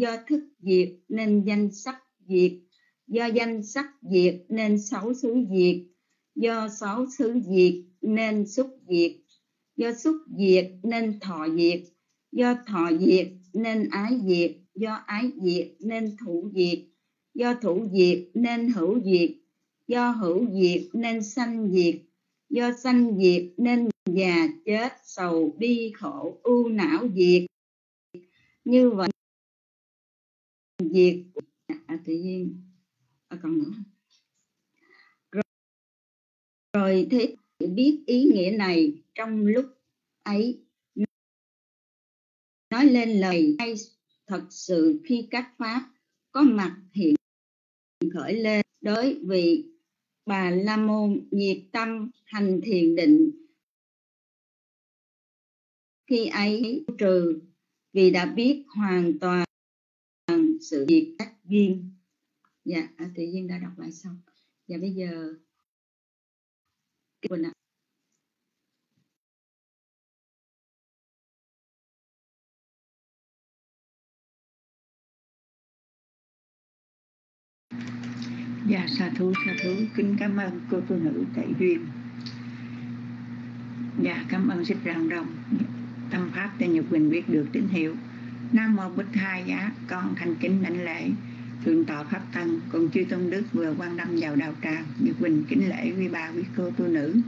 do thức diệt nên danh sắc diệt. Do danh sắc diệt nên sáu xứ diệt. Do sáu xứ diệt nên xúc diệt. Do xúc diệt nên thọ diệt. Do thọ diệt nên ái diệt. Do ái diệt nên thủ diệt. Do thủ diệt nên hữu diệt. Do hữu diệt nên sanh diệt. Do sanh diệt nên già chết sầu bi khổ ưu não diệt. Như vậy diệt à, tự nhiên. À, còn nữa. Rồi, rồi thế biết ý nghĩa này trong lúc ấy. Nói lên lời hay thật sự khi các pháp có mặt hiện khởi lên đối vị bà la môn nhiệt tâm hành thiền định. Khi ấy trừ vì đã biết hoàn toàn sự việc các duyên. Dạ à, tự nhiên đã đọc lại xong. Và bây giờ quỳnh ạ. Dạ sa thú sa thú. Kính cảm ơn cô tu nữ tại duyên. Dạ cảm ơn Sếp Ràng Rồng. Tâm Pháp cho Nhật Quỳnh biết được tín hiệu. Nam Mô Bích Hai Giá, Con thành kính đảnh lễ, Thượng tọa Pháp Tân Cùng chư Tôn Đức vừa quan tâm vào đạo tràng, Nhật Quỳnh kính lễ quý bà quý cô tu nữ.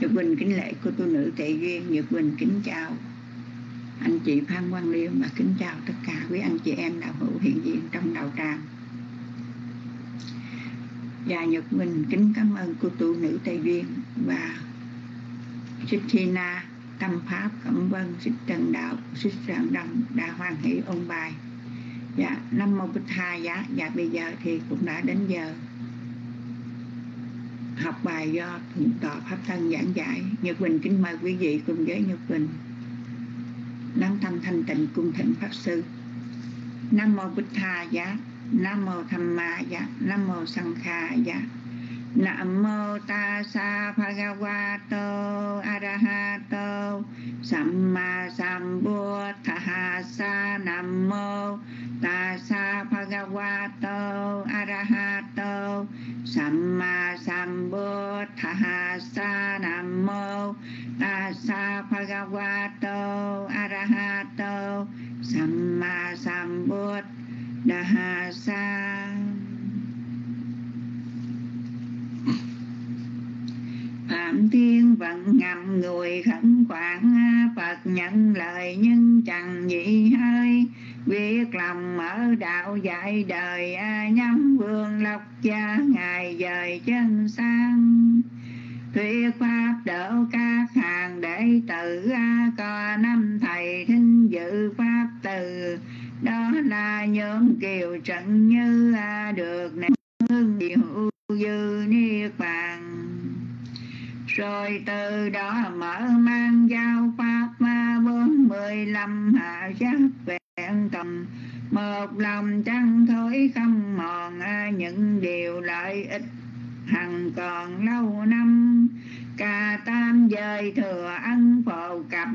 Nhật Quỳnh kính lễ cô tu nữ tệ duyên, Nhật Quỳnh kính chào anh chị Phan Quang liêm và kính chào tất cả quý anh chị em đạo hữu hiện diện trong đạo tràng. Và Nhật Quỳnh kính cảm ơn cô tu nữ Tây Duyên và Chitina Tâm Pháp cẩn Vân, Xích Trần Đạo, Xích trần đồng đã hoan hỷ ôn bài. Dạ năm mô bích hai giá. Dạ bây giờ thì cũng đã đến giờ học bài do thượng tọa pháp thân giảng giải. Nhật bình kính mời quý vị cùng với nhật bình lắng tâm thanh tịnh cung thịnh pháp sư. Nam mô bích tha giá. Nam mô tham ma giá. Nam mô sanh kha giá. Nam mô ta sa bhagavato arahato samma sambuddhassa Nam mô ta sa bhagavato arahato samma sambuddhassa Nam mô ta sa bhagavato arahato samma sambuddhassa Phạm Thiên vận ngầm người khẩn khoản, Phật nhận lời nhưng chẳng nhị hơi. Biết lòng mở đạo dạy đời, Nhắm vương lộc cha Ngài dời chân sang. Thuyết pháp đỡ các hàng đệ tử, Có năm thầy thính dự pháp từ. Đó là nhóm kiều trận như, được nương diệu dư niết bàn rồi từ đó mở mang giao pháp ma bốn mươi lăm hạ giác vẹn tầm một lòng trăng thối không mòn những điều lợi ích hằng còn lâu năm, ca tam dời thừa ăn phổ cập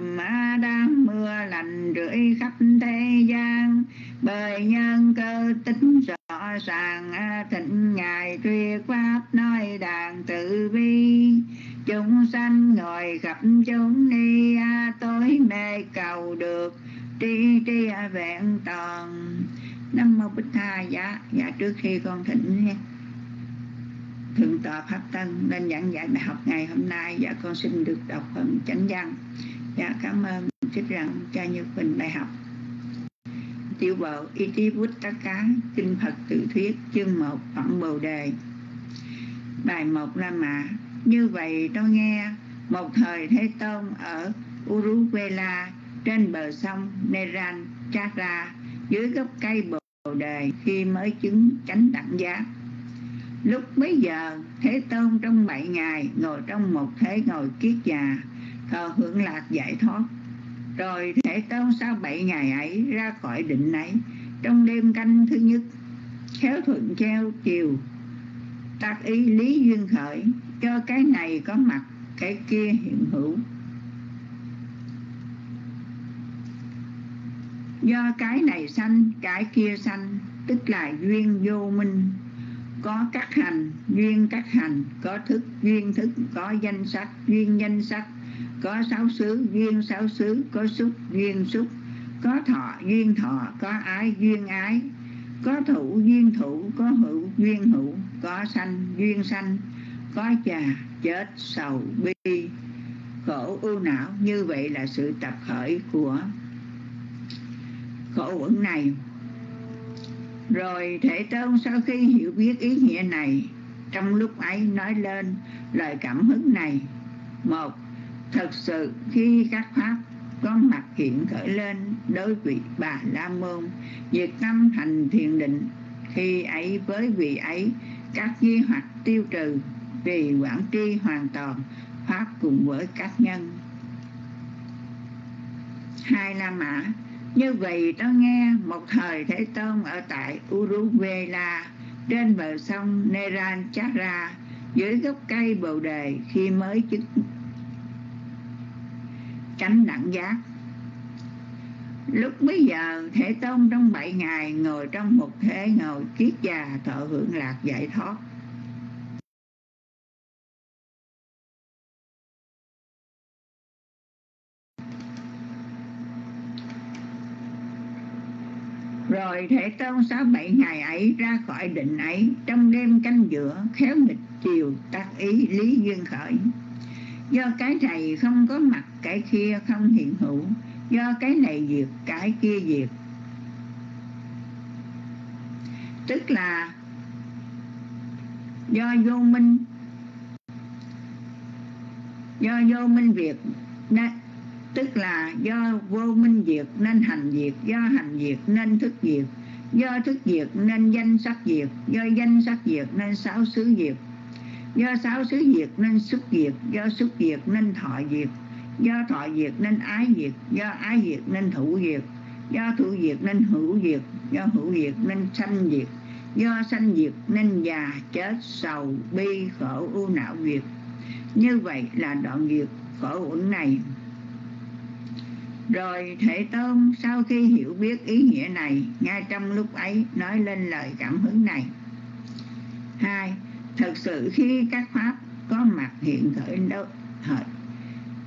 đang mưa lành rưỡi khắp thế gian. Bởi nhân cơ tính rõ ràng thịnh ngài thuyết pháp nói đàn tự bi chúng sanh ngồi gặp chúng ni tối mê cầu được, tri tri vẹn toàn. Năm mô bích tha dạ dạ trước khi con thỉnh nha thượng tọa pháp tân nên giảng dạy bài học ngày hôm nay. Dạ con xin được đọc phần chánh văn. Dạ cảm ơn trích rằng cha như bình bài học. Tiểu bộ y tí bút tất cá kinh phật tự thuyết, chương một, phẩm bồ đề. Bài một la mã. Như vậy tôi nghe, một thời Thế Tôn ở Uruvela trên bờ sông Neran Chara dưới gốc cây bồ đề khi mới chứng chánh đẳng giác. Lúc bấy giờ, Thế Tôn trong bảy ngày ngồi trong một thế ngồi kiết già, thờ hưởng lạc giải thoát. Rồi Thế Tôn sau bảy ngày ấy ra khỏi định ấy, trong đêm canh thứ nhất, khéo thuận treo chiều, tác ý lý duyên khởi, cho cái này có mặt, cái kia hiện hữu do cái này sanh, cái kia sanh, tức là duyên vô minh có các hành, duyên các hành, có thức, duyên thức, có danh sắc, duyên danh sắc, có sáu xứ, duyên sáu xứ, có xúc, duyên xúc, có thọ, duyên thọ, có ái, duyên ái, có thủ, duyên thủ, có hữu, duyên hữu, có sanh, duyên sanh, có già, chết, sầu, bi, khổ, ưu não. Như vậy là sự tập khởi của khổ uẩn này rồi Thể Tôn sau khi hiểu biết ý nghĩa này Trong lúc ấy nói lên lời cảm hứng này. Một, thật sự khi các pháp có mặt hiện khởi lên đối vị bà La Môn Diệt tâm thành thiền định Khi ấy với vị ấy các di hoạch tiêu trừ Vì quản tri hoàn toàn Pháp cùng với các nhân. Hai La Mã như vậy nó nghe, một thời Thế Tôn ở tại Uruvela trên bờ sông Neranchara dưới gốc cây bồ đề khi mới chức chánh đẳng giác. Lúc bấy giờ, Thế Tôn trong bảy ngày ngồi trong một thế ngồi kiết già thọ hưởng lạc giải thoát. Rồi Thế Tôn sáu bảy ngày ấy ra khỏi định ấy, Trong đêm canh giữa, khéo nghịch chiều tác ý lý duyên khởi. Do cái này không có mặt, cái kia không hiện hữu. Do cái này diệt, cái kia diệt. Tức là, do vô minh. Do vô minh việc tức là do vô minh diệt nên hành diệt do hành diệt nên thức diệt do thức diệt nên danh sắc diệt do danh sắc diệt nên sáu xứ diệt do sáu xứ diệt nên xúc diệt do xúc diệt nên thọ diệt do thọ diệt nên ái diệt do ái diệt nên thủ diệt do thủ diệt nên hữu diệt do hữu diệt nên sanh diệt do sanh diệt nên già chết sầu bi khổ u não diệt như vậy là đoạn diệt khổ uẩn này rồi Thể Tôn sau khi hiểu biết ý nghĩa này, ngay trong lúc ấy nói lên lời cảm hứng này. Hai, thật sự khi các pháp có mặt hiện khởi đâu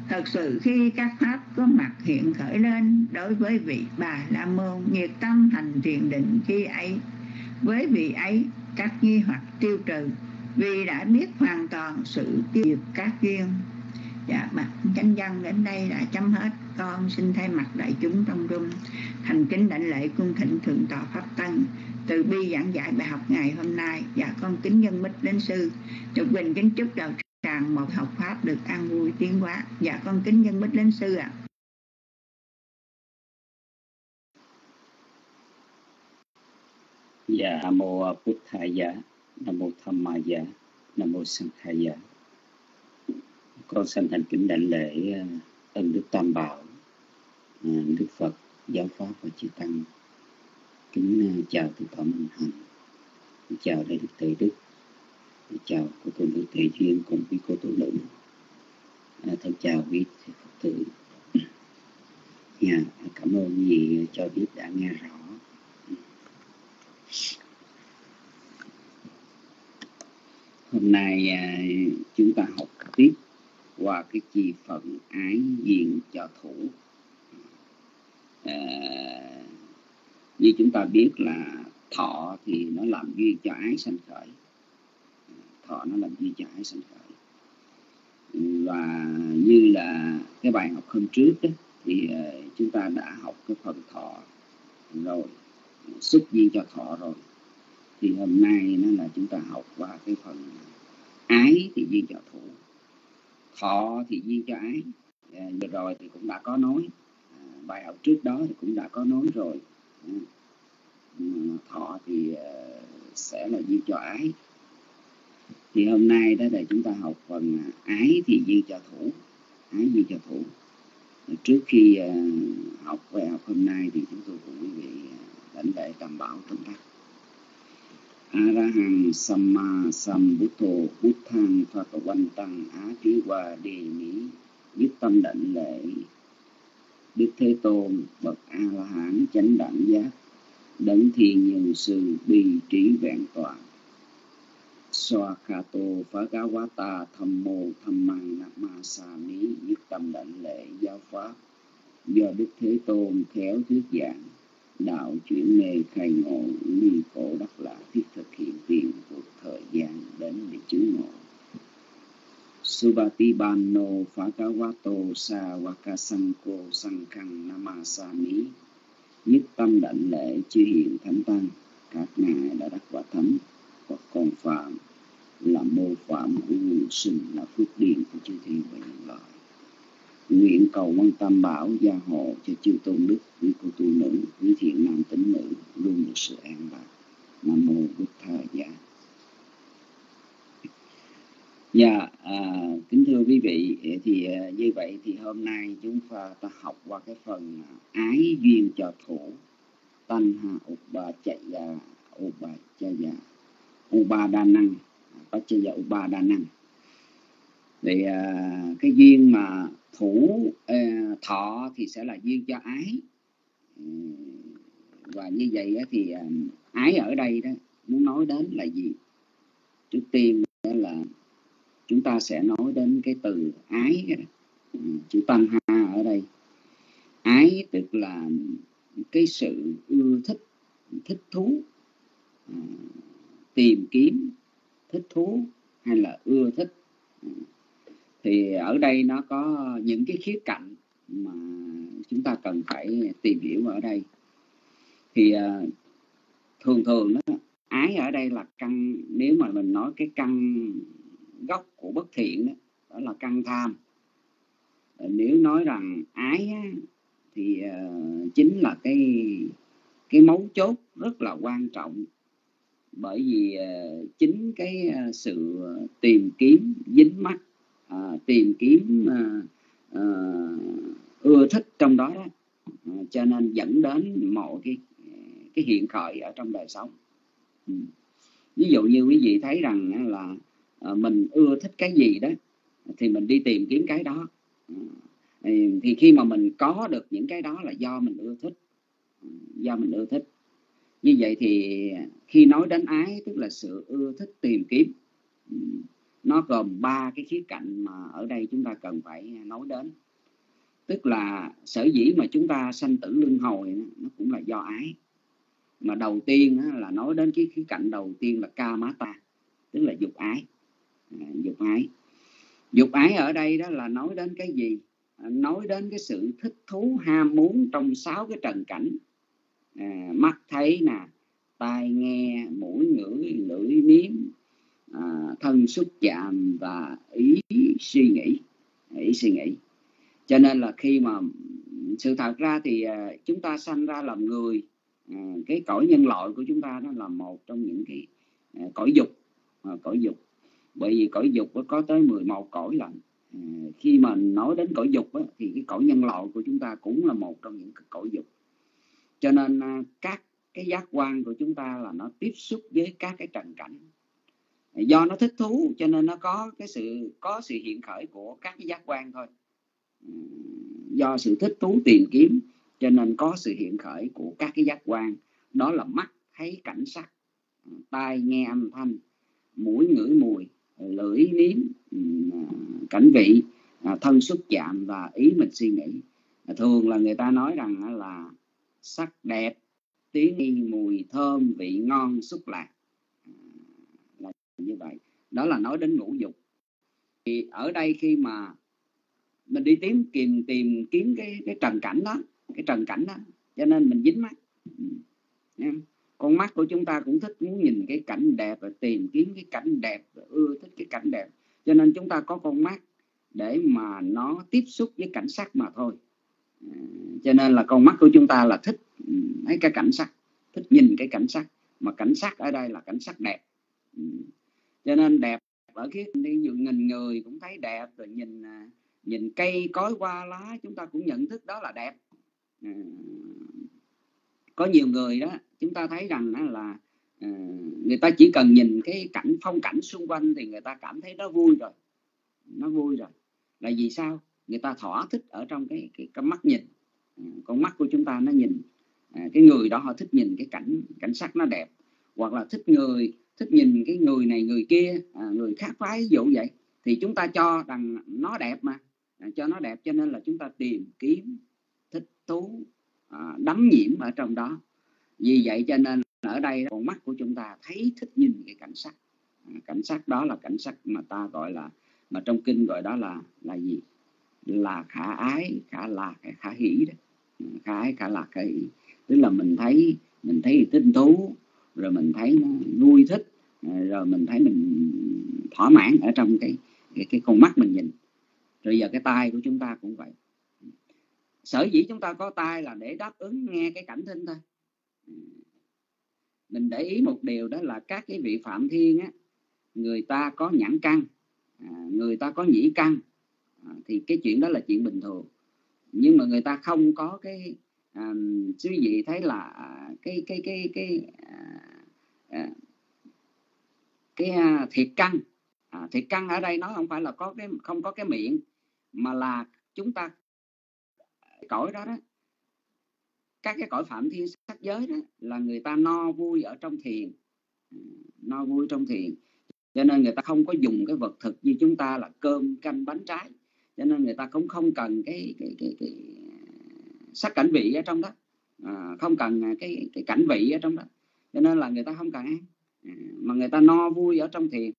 Thật sự khi các pháp có mặt hiện khởi lên đối với vị bà La Môn nhiệt tâm thành thiền định khi ấy, với vị ấy các nghi hoặc tiêu trừ vì đã biết hoàn toàn sự tiêu diệt các duyên. Dạ, bạch chánh văn đến đây đã chấm hết. Con xin thay mặt đại chúng trong rung. Thành kính đảnh lễ cung thịnh thượng tọa pháp tân từ bi giảng giải bài học ngày hôm nay và dạ, con kính nhân mít đến sư. Trục bình kính chúc đạo tràng một học pháp được an vui tiến hóa. Và dạ, con kính nhân mít đến sư ạ. À. Dạ mô Bụt Thầy dạ, Nam mô Tham Ma dạ, Nam mô sanh Thầy dạ. Con xin thành kính đảnh lễ ờ, ân ơn Đức Tam Bảo ờ, Đức Phật giáo pháp và chư tăng. Kính ờ, chào tất cả minh hành chào đại đức Tề Đức. Chào cô tôn nữ Tề Duyên cùng quý cô tu nữ. Thân chào quý Phật tử. Yeah, cảm ơn vì cho biết đã nghe rõ. Hôm nay chúng ta học tiếp qua cái chi phận ái diện cho thủ. À, như chúng ta biết là thọ thì nó làm duyên cho ái sanh khởi. Thọ nó làm duyên cho ái sanh khởi. Và như là cái bài học hôm trước đó, thì à, chúng ta đã học cái phần thọ rồi xuất duyên cho thọ rồi. Thì hôm nay nó là chúng ta học qua cái phần ái thì duyên cho thủ thọ thì duyên cho ái. À, vừa rồi thì cũng đã có nói. À, bài học trước đó thì cũng đã có nói rồi. À, thọ thì à, sẽ là duyên cho ái. Thì hôm nay đó là chúng ta học phần ái thì duyên cho thủ. Ái duyên cho thủ. Trước khi học bài học hôm nay thì chúng tôi cùng quý vị lãnh lễ tầm bảo tâm đắc Arahang Samma Sambuddho Buddhang Phakawantang Á Trí Hoa Đề Mỹ biết tâm đảnh lệ đức thế tôn, bậc a la hán chánh đẳng giác, đấng thiên nhân sư bi trí vẹn toàn. Swakato Phagawata Thammo Dhammang mí nhất tâm đảnh lệ giáo pháp. Do Đức Thế Tôn khéo thuyết giảng đạo chuyển mê khai ngộ ly cổ đắc lạ thiết thực hiện tiền vượt thời gian đến để chứng ngộ. Subhatibano Phakawato Sawakasanko Sankhang Namasami nhất tâm đảnh lễ chư hiện thánh tăng. Các ngài đã đắc quả thánh. Hoặc còn phạm. Là mô phạm của nguyên sinh là phước điền của chư thiên và nhân loại nguyện cầu quan tam bảo gia hộ cho chư tôn đức quý cô tu nữ quý thiện nam tín nữ luôn được sự an lạc. Nam mô bút thơ dạ Dạ, à, kính thưa quý vị, thì à, như vậy thì hôm nay chúng ta, ta học qua cái phần ái duyên cho thủ. Tăng ha Upa Chaya Upa Chaya Upa Đa Năng. Pachaya Upa dạ, Đa Năng thì uh, cái duyên mà thủ uh, thọ thì sẽ là duyên cho ái. Ừ, và như vậy thì uh, ái ở đây đó muốn nói đến là gì? Trước tiên đó là chúng ta sẽ nói đến cái từ ái đó. Ừ, chữ tăng ha ở đây. Ái tức là cái sự ưa thích thích thú tìm kiếm thích thú hay là ưa thích. Ừ, thì ở đây nó có những cái khía cạnh mà chúng ta cần phải tìm hiểu ở đây. Thì à, thường thường đó ái ở đây là căn nếu mà mình nói cái căn gốc của bất thiện đó, đó là căn tham. À, nếu nói rằng ái á, thì uh, chính là cái cái mấu chốt rất là quan trọng. Bởi vì uh, chính cái uh, sự tìm kiếm dính mắt à, tìm kiếm à, à, ưa thích trong đó, đó. à, cho nên dẫn đến mọi cái cái hiện khởi ở trong đời sống ừ. ví dụ như quý vị thấy rằng là à, mình ưa thích cái gì đó thì mình đi tìm kiếm cái đó à, thì khi mà mình có được những cái đó là do mình ưa thích ừ, do mình ưa thích như vậy thì khi nói đến ái tức là sự ưa thích tìm kiếm ừ, nó gồm ba cái khía cạnh mà ở đây chúng ta cần phải nói đến. Tức là sở dĩ mà chúng ta sanh tử luân hồi nó cũng là do ái. Mà đầu tiên là nói đến cái khía cạnh đầu tiên là ca má ta tức là dục ái. À, dục ái. Dục ái ở đây đó là nói đến cái gì? À, nói đến cái sự thích thú ham muốn trong sáu cái trần cảnh. À, mắt thấy nè tai nghe mũi ngửi lưỡi nếm à, thân xúc chạm và ý suy nghĩ ý suy nghĩ. Cho nên là khi mà sự thật ra thì à, chúng ta sanh ra làm người à, cái cõi nhân loại của chúng ta nó là một trong những cái à, cõi dục à, cõi dục. Bởi vì cõi dục có tới 11 cõi lận à, khi mà nói đến cõi dục á, thì cái cõi nhân loại của chúng ta cũng là một trong những cõi dục. Cho nên à, các cái giác quan của chúng ta là nó tiếp xúc với các cái trần cảnh do nó thích thú, cho nên nó có cái sự, có sự hiện khởi của các cái giác quan thôi. Do sự thích thú tìm kiếm, cho nên có sự hiện khởi của các cái giác quan. Đó là mắt thấy cảnh sắc, tai nghe âm thanh, mũi ngửi mùi, lưỡi nếm cảnh vị à, thân xúc chạm và ý mình suy nghĩ. À, thường là người ta nói rằng là sắc đẹp, tiếng nghi mùi thơm, vị ngon, xúc lạc như vậy. Đó là nói đến ngũ dục. Thì ở đây khi mà mình đi tìm tìm tìm kiếm cái cái trần cảnh đó, cái trần cảnh đó, cho nên mình dính mắt. Ừ. Con mắt của chúng ta cũng thích muốn nhìn cái cảnh đẹp và tìm kiếm cái cảnh đẹp và ưa thích cái cảnh đẹp. Cho nên chúng ta có con mắt để mà nó tiếp xúc với cảnh sắc mà thôi. Ừ. Cho nên là con mắt của chúng ta là thích ừ, thấy cái cảnh sắc, thích nhìn cái cảnh sắc. Mà cảnh sắc ở đây là cảnh sắc đẹp cho nên đẹp ở cái ví dụ nhìn người cũng thấy đẹp rồi nhìn à, nhìn cây cối hoa lá chúng ta cũng nhận thức đó là đẹp. À, có nhiều người đó chúng ta thấy rằng đó là à, người ta chỉ cần nhìn cái cảnh phong cảnh xung quanh thì người ta cảm thấy nó vui rồi. Nó vui rồi. Là vì sao? Người ta thỏa thích ở trong cái cái, cái mắt nhìn. À, con mắt của chúng ta nó nhìn à, cái người đó họ thích nhìn cái cảnh cảnh sắc nó đẹp. Hoặc là thích người thích nhìn cái người này người kia à, người khác phái ví dụ vậy. Thì chúng ta cho rằng nó đẹp mà. À, cho nó đẹp cho nên là chúng ta tìm kiếm thích thú à, đắm nhiễm ở trong đó. Vì vậy cho nên ở đây con mắt của chúng ta thấy thích nhìn cái cảnh sắc. À, cảnh sắc đó là cảnh sắc mà ta gọi là mà trong kinh gọi đó là là gì? Là khả ái khả lạc khả hỷ đó. À, khả ái khả lạc khả hỷ. Tức là mình thấy mình thấy tinh thú rồi mình thấy nó vui thích rồi mình thấy mình thỏa mãn ở trong cái cái, cái con mắt mình nhìn. Rồi giờ cái tai của chúng ta cũng vậy. Sở dĩ chúng ta có tai là để đáp ứng nghe cái cảnh thinh thôi. Mình để ý một điều đó là các cái vị phạm thiên á người ta có nhãn căn à, người ta có nhĩ căn à, thì cái chuyện đó là chuyện bình thường. Nhưng mà người ta không có cái à, quý vị thấy là à, cái cái cái cái uh, cái à, thiệt căn à, thiệt căn ở đây nó không phải là có cái không có cái miệng mà là chúng ta à, cõi đó đó. Các cái cõi phạm thiên sắc giới đó là người ta no vui ở trong thiền. À, no vui trong thiền. Cho nên người ta không có dùng cái vật thực như chúng ta là cơm canh bánh trái. Cho nên người ta cũng không cần cái cái cái, cái à, sắc cảnh vị ở trong đó. À, không cần cái cái cảnh vị ở trong đó. Cho nên là người ta không cần ăn mà người ta no vui ở trong thiền.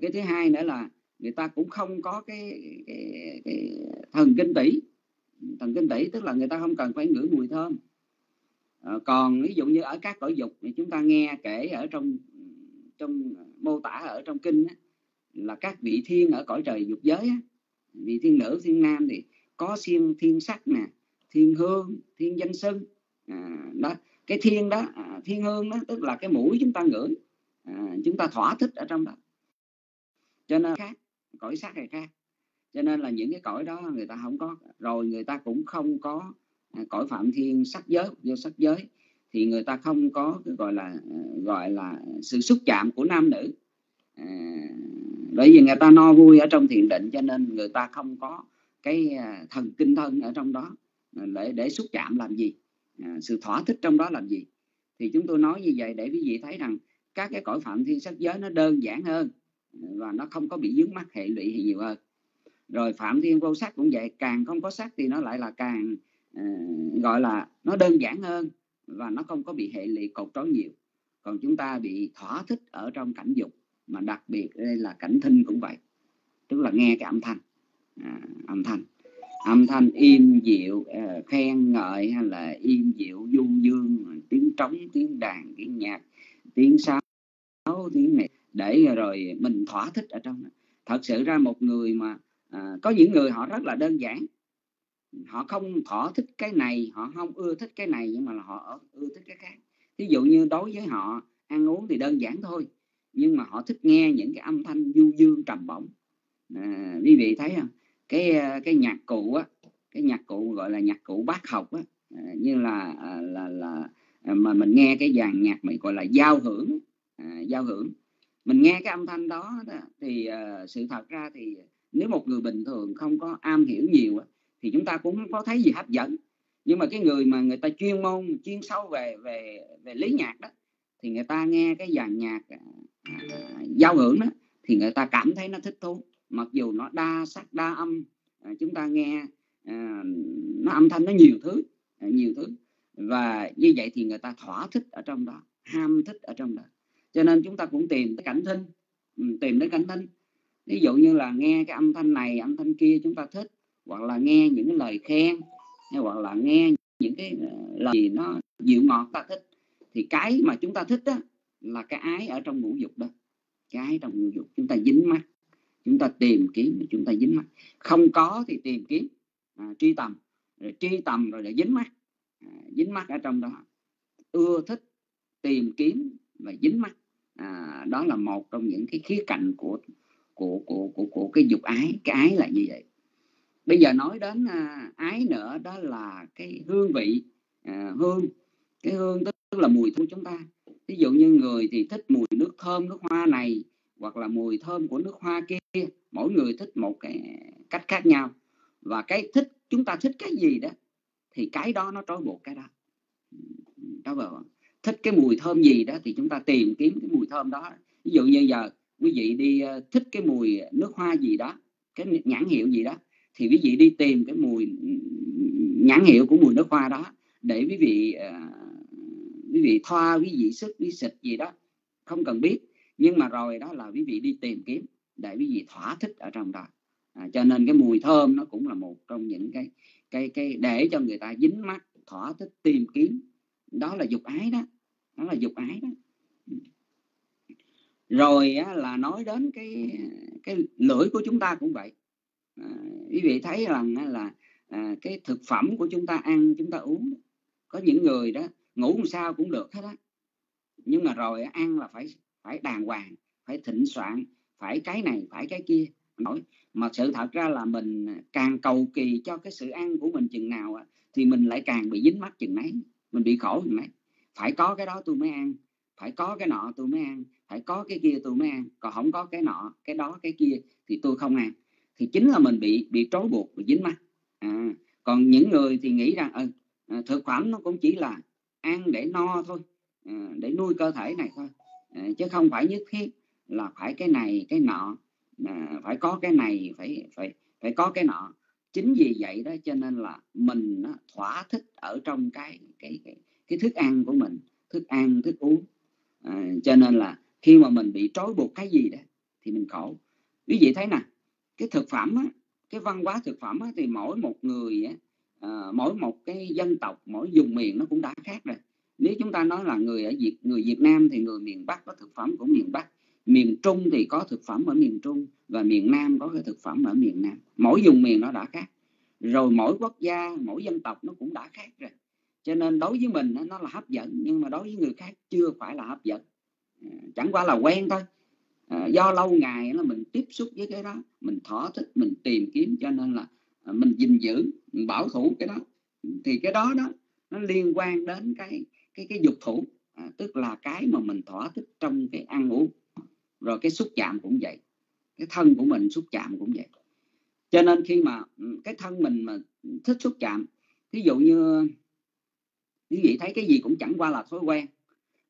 Cái thứ hai nữa là người ta cũng không có cái, cái, cái thần kinh tỷ thần kinh tỷ tức là người ta không cần phải ngửi mùi thơm. À, còn ví dụ như ở các cõi dục thì chúng ta nghe kể ở trong trong mô tả ở trong kinh á, là các vị thiên ở cõi trời dục giới á, vị thiên nữ thiên nam thì có thiên thiên sắc nè thiên hương thiên danh sưng à, đó cái thiên đó à, thiên hương đó tức là cái mũi chúng ta ngửi. À, chúng ta thỏa thích ở trong đó. Cho nên khác cõi sắc này khác. Cho nên là những cái cõi đó người ta không có rồi người ta cũng không có à, cõi phạm thiên sắc giới vô sắc giới. Thì người ta không có cái gọi là à, gọi là sự xúc chạm của nam nữ. À, bởi vì người ta no vui ở trong thiền định cho nên người ta không có cái thần kinh thân ở trong đó. Để để xúc chạm làm gì? À, sự thỏa thích trong đó làm gì? Thì chúng tôi nói như vậy để quý vị thấy rằng các cái cõi phạm thiên sắc giới nó đơn giản hơn và nó không có bị dướng mắt hệ lụy nhiều hơn. Rồi phạm thiên vô sắc cũng vậy càng không có sắc thì nó lại là càng uh, gọi là nó đơn giản hơn và nó không có bị hệ lụy cột trói nhiều. Còn chúng ta bị thỏa thích ở trong cảnh dục mà đặc biệt đây là cảnh thinh cũng vậy tức là nghe cái âm thanh. À, âm thanh âm thanh im dịu uh, khen ngợi hay là im dịu du dương tiếng trống tiếng đàn tiếng nhạc tiếng sáo tiếng này. Để rồi mình thỏa thích ở trong đó. thật sự ra một người mà à, có những người họ rất là đơn giản. Họ không thỏa thích cái này họ không ưa thích cái này nhưng mà là họ ưa thích cái khác. Ví dụ như đối với họ ăn uống thì đơn giản thôi nhưng mà họ thích nghe những cái âm thanh du dương trầm bổng. À, quý vị thấy không? Cái ờ, cái nhạc cụ á cái nhạc cụ gọi là nhạc cụ bác học á à, như là à, là là à, mà mình nghe cái dàn nhạc mình gọi là giao hưởng à, giao hưởng. Mình nghe cái âm thanh đó, đó thì uh, sự thật ra thì nếu một người bình thường không có am hiểu nhiều thì chúng ta cũng không có thấy gì hấp dẫn. Nhưng mà cái người mà người ta chuyên môn chuyên sâu về về về lý nhạc đó thì người ta nghe cái dàn nhạc à, giao hưởng đó thì người ta cảm thấy nó thích thú mặc dù nó đa sắc đa âm à, chúng ta nghe à, nó âm thanh nó nhiều thứ à, nhiều thứ. Và như vậy thì người ta thỏa thích ở trong đó ham thích ở trong đó. Cho nên chúng ta cũng tìm tới cảnh thinh ừ, tìm đến cảnh thinh ví dụ như là nghe cái âm thanh này âm thanh kia chúng ta thích hoặc là nghe những cái lời khen hay hoặc là nghe những cái à, lời gì nó dịu ngọt ta thích thì cái mà chúng ta thích đó là cái ái ở trong ngũ dục đó. Cái ái trong ngũ dục chúng ta dính mắt chúng ta tìm kiếm chúng ta dính mắt. Không có thì tìm kiếm à, truy tầm. Rồi truy tầm rồi lại dính mắt. À, dính mắt ở trong đó. Ưa thích tìm kiếm và dính mắt. À, đó là một trong những cái khía cạnh của của của của của cái dục ái. Cái ái là như vậy. Bây giờ nói đến à, ái nữa đó là cái hương vị à, hương. Cái hương tức là mùi của chúng ta. Ví dụ như người thì thích mùi nước thơm nước hoa này hoặc là mùi thơm của nước hoa kia mỗi người thích một cái cách khác nhau. Và cái thích chúng ta thích cái gì đó thì cái đó nó trói buộc cái đó. Đó vợ thích cái mùi thơm gì đó thì chúng ta tìm kiếm cái mùi thơm đó. Ví dụ như giờ quý vị đi ờ, thích cái mùi nước hoa gì đó cái nhãn hiệu gì đó thì quý vị đi tìm cái mùi nhãn hiệu của mùi nước hoa đó để quý vị uh, quý vị thoa quý vị sức quý xịt gì đó. Không cần biết nhưng mà rồi đó là quý vị đi tìm kiếm để quý vị thỏa thích ở trong đó. À, cho nên cái mùi thơm nó cũng là một trong những cái cái cái để cho người ta dính mắt thỏa thích tìm kiếm. Đó là dục ái đó. Đó là dục ái đó. Rồi á, là nói đến cái cái lưỡi của chúng ta cũng vậy. À, quý vị thấy rằng á, là à, cái thực phẩm của chúng ta ăn chúng ta uống có những người đó ngủ làm sao cũng được hết á. Nhưng mà rồi ăn là phải phải đàng hoàng phải thịnh soạn phải cái này phải cái kia. Nói mà sự thật ra là mình càng cầu kỳ cho cái sự ăn của mình chừng nào thì mình lại càng bị dính mắt chừng nấy mình bị khổ chừng nấy. Phải có cái đó tôi mới ăn phải có cái nọ tôi mới ăn phải có cái kia tôi mới ăn. Còn không có cái nọ cái đó cái kia thì tôi không ăn. Thì chính là mình bị bị trói buộc bị dính mắt à, còn những người thì nghĩ rằng ừ, thực phẩm nó cũng chỉ là ăn để no thôi à, để nuôi cơ thể này thôi. Ờ, chứ không phải nhất thiết là phải cái này cái nọ. Phải có cái này phải phải phải có cái nọ. Chính vì vậy đó cho nên là mình thỏa thích ở trong cái cái cái, cái thức ăn của mình. Thức ăn thức uống. À, cho nên là khi mà mình bị trói buộc cái gì đó thì mình khổ. Quý vị thấy nè cái thực phẩm á, cái văn hóa thực phẩm á, thì mỗi một người á, à, mỗi một cái dân tộc mỗi vùng miền nó cũng đã khác rồi nếu chúng ta nói là người ở Việt, người Việt Nam thì người miền Bắc có thực phẩm của miền Bắc, miền Trung thì có thực phẩm ở miền Trung và miền Nam có cái thực phẩm ở miền Nam. Mỗi vùng miền nó đã khác. Rồi mỗi quốc gia, mỗi dân tộc nó cũng đã khác rồi. Cho nên đối với mình nó là hấp dẫn, nhưng mà đối với người khác chưa phải là hấp dẫn. À, chẳng qua là quen thôi. À, do lâu ngày là mình tiếp xúc với cái đó, mình thỏa thích, mình tìm kiếm, cho nên là à, mình gìn giữ, mình bảo thủ cái đó. Thì cái đó đó, nó liên quan đến cái cái cái dục thủ. À, tức là cái mà mình thỏa thích trong cái ăn uống. Rồi cái xúc chạm cũng vậy. Cái thân của mình xúc chạm cũng vậy. Cho nên khi mà ừ, cái thân mình mà thích xúc chạm ví dụ như quý vị thấy cái gì cũng chẳng qua là thói quen.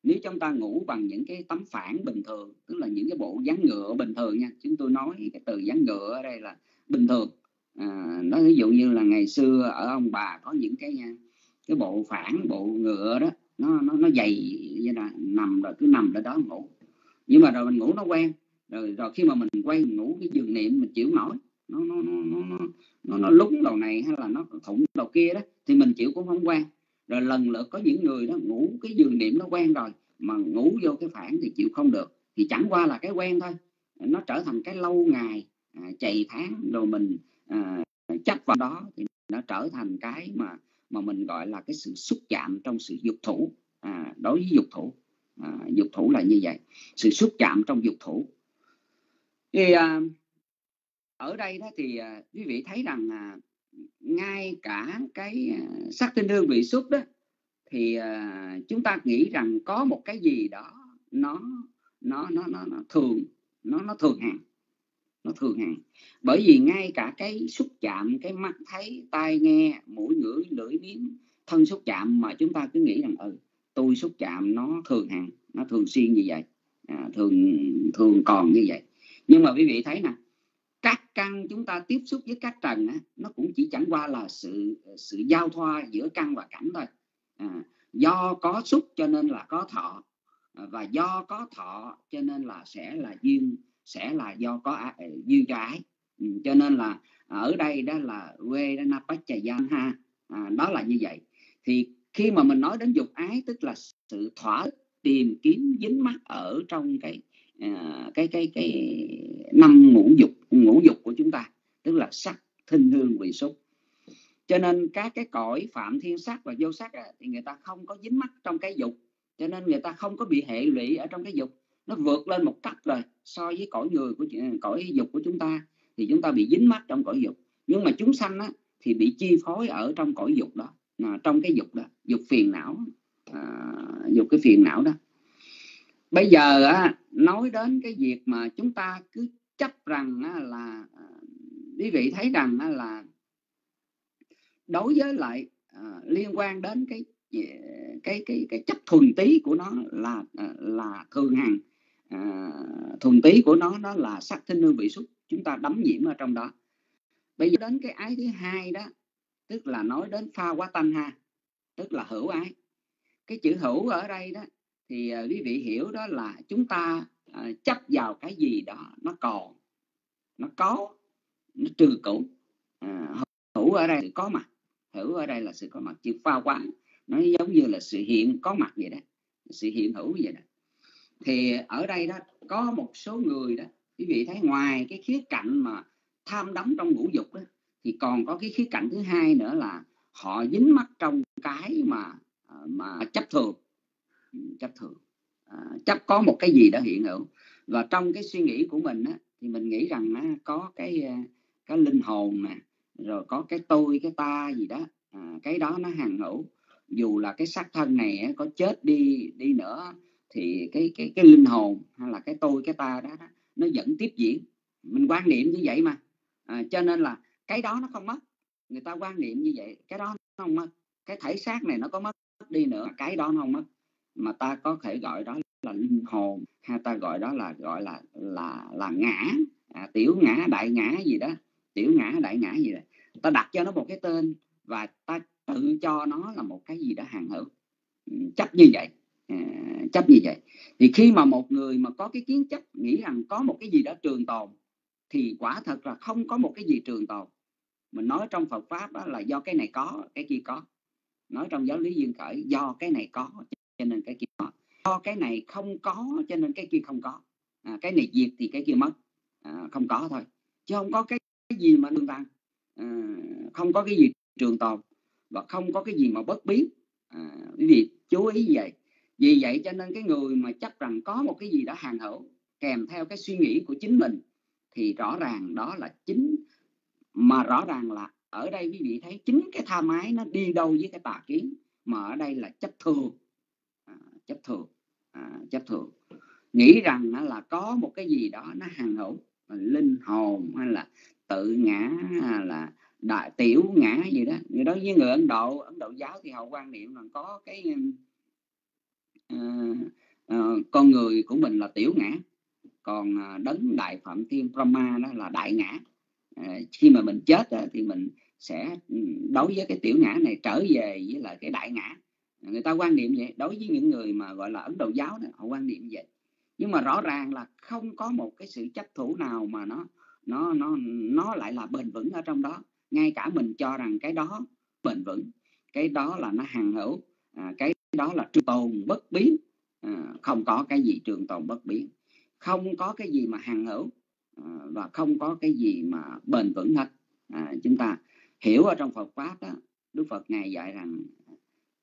Nếu chúng ta ngủ bằng những cái tấm phản bình thường tức là những cái bộ dáng ngựa bình thường nha. Chúng tôi nói cái từ dáng ngựa ở đây là bình thường. À, nó ví dụ như là ngày xưa ở ông bà có những cái cái bộ phản bộ ngựa đó nó nó nó dày như là nằm rồi cứ nằm ở đó ngủ. Nhưng mà rồi mình ngủ nó quen. Rồi rồi khi mà mình quay mình ngủ cái giường niệm mình chịu nổi. Nó nó nó nó nó, nó, nó lúng đầu này hay là nó thủng đầu kia đó thì mình chịu cũng không quen. Rồi lần lượt có những người đó ngủ cái giường niệm nó quen rồi mà ngủ vô cái phản thì chịu không được. Thì chẳng qua là cái quen thôi. Nó trở thành cái lâu ngày à, chạy tháng rồi mình à, chấp vào đó thì nó trở thành cái mà mà mình gọi là cái sự xúc chạm trong sự dục thủ. À, đối với dục thủ à, dục thủ là như vậy. Sự xúc chạm trong dục thủ. Thì à, ở đây đó thì à, quý vị thấy rằng à, ngay cả cái à, sắc tinh hương vị xúc đó thì à, chúng ta nghĩ rằng có một cái gì đó nó nó nó nó, nó thường nó nó thường hàng nó thường hàng bởi vì ngay cả cái xúc chạm cái mắt thấy tai nghe mũi ngửi lưỡi nếm thân xúc chạm mà chúng ta cứ nghĩ rằng ừ tôi xúc chạm nó thường hàng nó thường xuyên như vậy à, thường thường còn như vậy. Nhưng mà quý vị thấy nè các căn chúng ta tiếp xúc với các trần á, nó cũng chỉ chẳng qua là sự sự giao thoa giữa căn và cảnh thôi. À, do có xúc cho nên là có thọ và do có thọ cho nên là sẽ là duyên sẽ là do có ờ, duyên cho ái. Ừ, cho nên là ở đây đó là quê đó napachayam ha. À, đó là như vậy. Thì khi mà mình nói đến dục ái tức là sự thỏa tìm kiếm dính mắt ở trong cái à, cái cái cái năm ngũ dục ngũ dục của chúng ta tức là sắc thinh hương vị xúc. Cho nên các cái cõi phạm thiên sắc và vô sắc á, thì người ta không có dính mắt trong cái dục. Cho nên người ta không có bị hệ lụy ở trong cái dục nó vượt lên một cấp rồi so với cõi người của à, cõi dục của chúng ta thì chúng ta bị dính mắt trong cõi dục. Nhưng mà chúng sanh á, thì bị chi phối ở trong cõi dục đó à, trong cái dục đó dục phiền não à, dục cái phiền não đó. Bây giờ á, nói đến cái việc mà chúng ta cứ chấp rằng á, là à, quý vị thấy rằng á, là đối với lại à, liên quan đến cái à, cái cái cái chất thuần tí của nó là là thường hằng à, thuần tí của nó nó là sắc thinh hương vị xúc chúng ta đắm nhiễm ở trong đó. Bây giờ đến cái ái thứ hai đó tức là nói đến pha quá tanh ha tức là hữu ái. Cái chữ hữu ở đây đó thì uh, quý vị hiểu đó là chúng ta uh, chấp vào cái gì đó nó còn nó có nó trừ cũ. À, hữu ở đây có mặt hữu ở đây là sự có mặt. Chữ pha quá nó giống như là sự hiện có mặt vậy đó sự hiện hữu vậy đó thì ở đây đó có một số người đó quý vị thấy ngoài cái khía cạnh mà tham đắm trong ngũ dục đó, thì còn có cái khía cạnh thứ hai nữa là họ dính mắc trong cái mà à, mà chấp thường. Chấp thường. À, chấp có một cái gì đó hiện hữu. Và trong cái suy nghĩ của mình á, thì mình nghĩ rằng á, có cái à, cái linh hồn nè rồi có cái tôi cái ta gì đó à, cái đó nó hàng hữu. Dù là cái xác thân này á, có chết đi đi nữa thì cái cái cái linh hồn hay là cái tôi cái ta đó, đó nó vẫn tiếp diễn. Mình quan niệm như vậy mà. À, cho nên là cái đó nó không mất. Người ta quan niệm như vậy cái đó nó không mất. Cái thể xác này nó có mất đi nữa cái đó nó không mất. Mà ta có thể gọi đó là linh hồn hay ta gọi đó là gọi là là là ngã à, tiểu ngã đại ngã gì đó tiểu ngã đại ngã gì đó. Ta đặt cho nó một cái tên và ta tự cho nó là một cái gì đó hàng hữu. Ừ, Chấp như vậy. À, chấp như vậy. Thì khi mà một người mà có cái kiến chấp nghĩ rằng có một cái gì đó trường tồn thì quả thật là không có một cái gì trường tồn. Mình nói trong Phật pháp đó là do cái này có cái kia có. Nói trong giáo lý duyên khởi do cái này có cho nên cái kia có. Do cái này không có cho nên cái kia không có. À, cái này diệt thì cái kia mất. À, không có thôi. Chứ không có cái, cái gì mà đương tăng. À, không có cái gì trường tồn và không có cái gì mà bất biến. À, quý vị chú ý vậy vì vậy cho nên cái người mà chấp rằng có một cái gì đó hàng hữu kèm theo cái suy nghĩ của chính mình thì rõ ràng đó là chính mà rõ ràng là ở đây quý vị thấy chính cái tha mái nó đi đâu với cái tà kiến mà ở đây là chấp thường à, chấp thường à, chấp thường nghĩ rằng là có một cái gì đó nó hàng hữu linh hồn hay là tự ngã hay là đại tiểu ngã gì đó. Người đó với người ấn độ ấn độ giáo thì họ quan niệm là có cái Ờ, ờ, con người của mình là tiểu ngã còn à, đấng đại phạm thiên brahma đó là đại ngã. Ờ, khi mà mình chết thì mình sẽ ừ, đối với cái tiểu ngã này trở về với lại cái đại ngã. Người ta quan niệm vậy đối với những người mà gọi là ấn độ giáo đó họ quan niệm vậy. Nhưng mà rõ ràng là không có một cái sự chấp thủ nào mà nó nó nó nó lại là bền vững ở trong đó. Ngay cả mình cho rằng cái đó bền vững cái đó là nó hằng hữu à, cái đó là trường tồn bất biến. À, không có cái gì trường tồn bất biến. Không có cái gì mà hàng hữu à, và không có cái gì mà bền vững hết. À, chúng ta hiểu ở trong Phật pháp đó Đức Phật ngài dạy rằng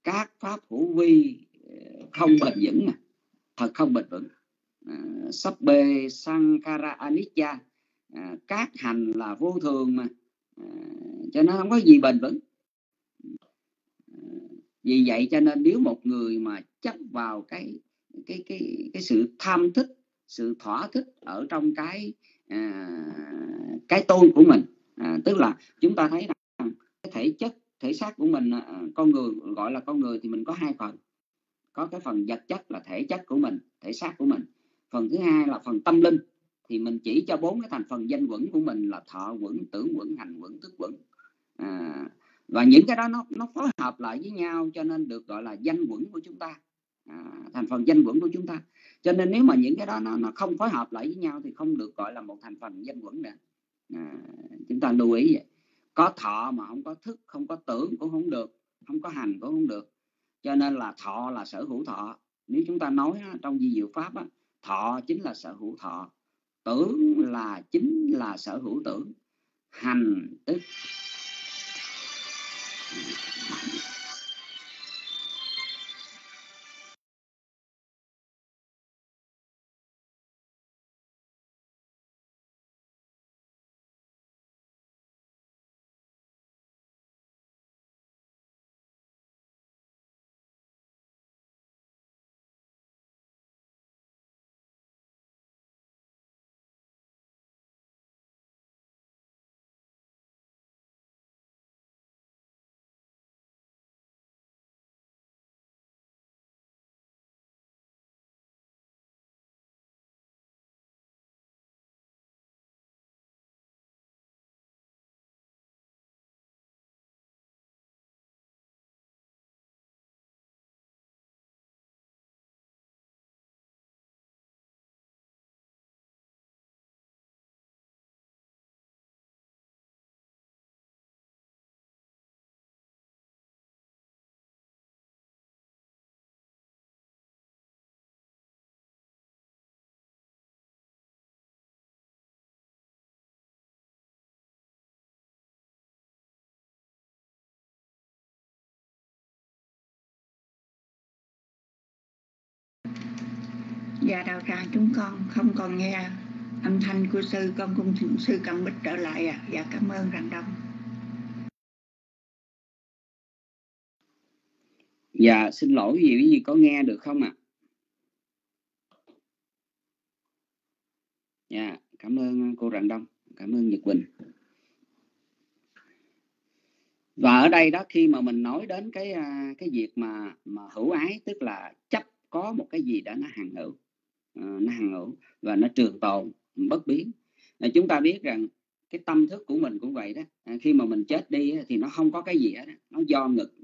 các pháp hữu vi à, không bền vững mà thật không bền vững. À, sắp bê sankara anicca à, các hành là vô thường mà à, cho nên không có gì bền vững vì vậy cho nên nếu một người mà chấp vào cái cái cái cái sự tham thích sự thỏa thích ở trong cái à, cái tôi của mình à, tức là chúng ta thấy rằng cái thể chất thể xác của mình à, con người gọi là con người thì mình có hai phần. Có cái phần vật chất là thể chất của mình thể xác của mình. Phần thứ hai là phần tâm linh thì mình chỉ cho bốn cái thành phần danh quẩn của mình là thọ quẩn tưởng quẩn hành quẩn thức quẩn. À, và những cái đó nó nó phối hợp lại với nhau cho nên được gọi là danh quẩn của chúng ta. À, thành phần danh quẩn của chúng ta. Cho nên nếu mà những cái đó nó nó không phối hợp lại với nhau thì không được gọi là một thành phần danh quẩn nữa. À, chúng ta lưu ý vậy. Có thọ mà không có thức không có tưởng cũng không được không có hành cũng không được. Cho nên là thọ là sở hữu thọ. Nếu chúng ta nói trong di diệu pháp á, thọ chính là sở hữu thọ tưởng là chính là sở hữu tưởng. Hành tức 何で? Dạ đạo tràng chúng con không còn nghe âm thanh của sư, con cùng sư cầm bích trở lại à dạ cảm ơn rằng đông. Dạ xin lỗi gì gì có nghe được không ạ? À? dạ cảm ơn cô rạng đông, cảm ơn nhật quỳnh. Và ở đây đó, khi mà mình nói đến cái à, cái việc mà mà hữu ái, tức là chấp có một cái gì đó nó hằng hữu. Ờ, nó hằng hữu và nó trường tồn bất biến. À, chúng ta biết rằng cái tâm thức của mình cũng vậy đó. À, khi mà mình chết đi thì nó không có cái gì hết nó do ngực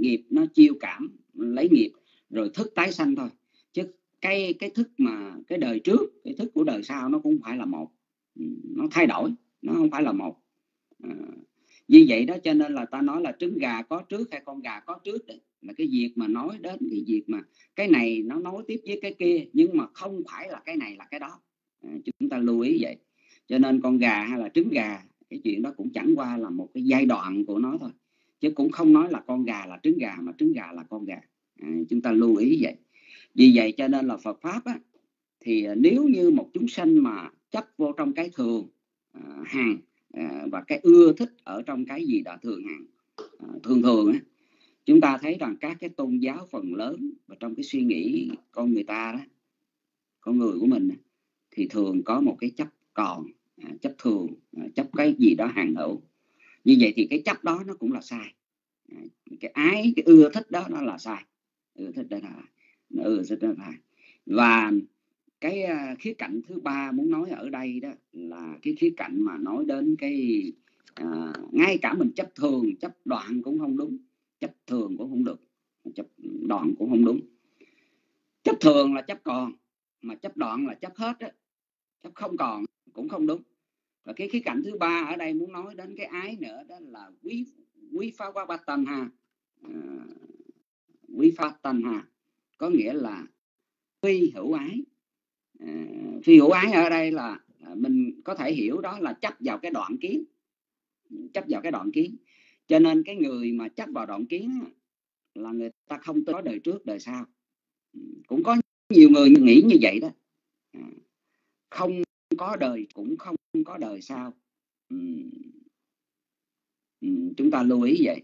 nghiệp nó chiêu cảm lấy nghiệp rồi thức tái sanh thôi. Chứ cái cái thức mà cái đời trước cái thức của đời sau nó cũng phải là một. Ừ, nó thay đổi nó không phải là một. À, vì vậy đó cho nên là ta nói là trứng gà có trước hay con gà có trước đấy là cái việc mà nói đến cái việc mà cái này nó nối tiếp với cái kia nhưng mà không phải là cái này là cái đó. À, chúng ta lưu ý vậy. Cho nên con gà hay là trứng gà cái chuyện đó cũng chẳng qua là một cái giai đoạn của nó thôi. Chứ cũng không nói là con gà là trứng gà mà trứng gà là con gà. À, chúng ta lưu ý vậy. Vì vậy cho nên là Phật pháp á, thì nếu như một chúng sanh mà chấp vô trong cái thường à, hàng à, và cái ưa thích ở trong cái gì đó thường hàng à, thường thường á, chúng ta thấy rằng các cái tôn giáo phần lớn và trong cái suy nghĩ con người ta đó con người của mình thì thường có một cái chấp còn à, chấp thường à, chấp cái gì đó hàng hữu. Như vậy thì cái chấp đó nó cũng là sai. À, cái ái cái ưa thích đó nó là sai. Ưa thích đó là nó ưa thích đó là sai. Và cái khía cạnh thứ ba muốn nói ở đây đó là cái khía cạnh mà nói đến cái à, ngay cả mình chấp thường chấp đoạn cũng không đúng chấp thường cũng không được chấp đoạn cũng không đúng. Chấp thường là chấp còn mà chấp đoạn là chấp hết á. Chấp không còn cũng không đúng. Và cái khía cạnh thứ ba ở đây muốn nói đến cái ái nữa đó là quý quý phá quá ba tần ha à, quý phá tần ha có nghĩa là phi hữu ái. À, phi hữu ái ở đây là à, mình có thể hiểu đó là chấp vào cái đoạn kiến chấp vào cái đoạn kiến cho nên cái người mà chấp vào đoạn kiến là người ta không có đời trước, đời sau. Ừ, cũng có nhiều người nghĩ như vậy đó. À, không có đời cũng không có đời sau. Ừ. Ừ, chúng ta lưu ý vậy.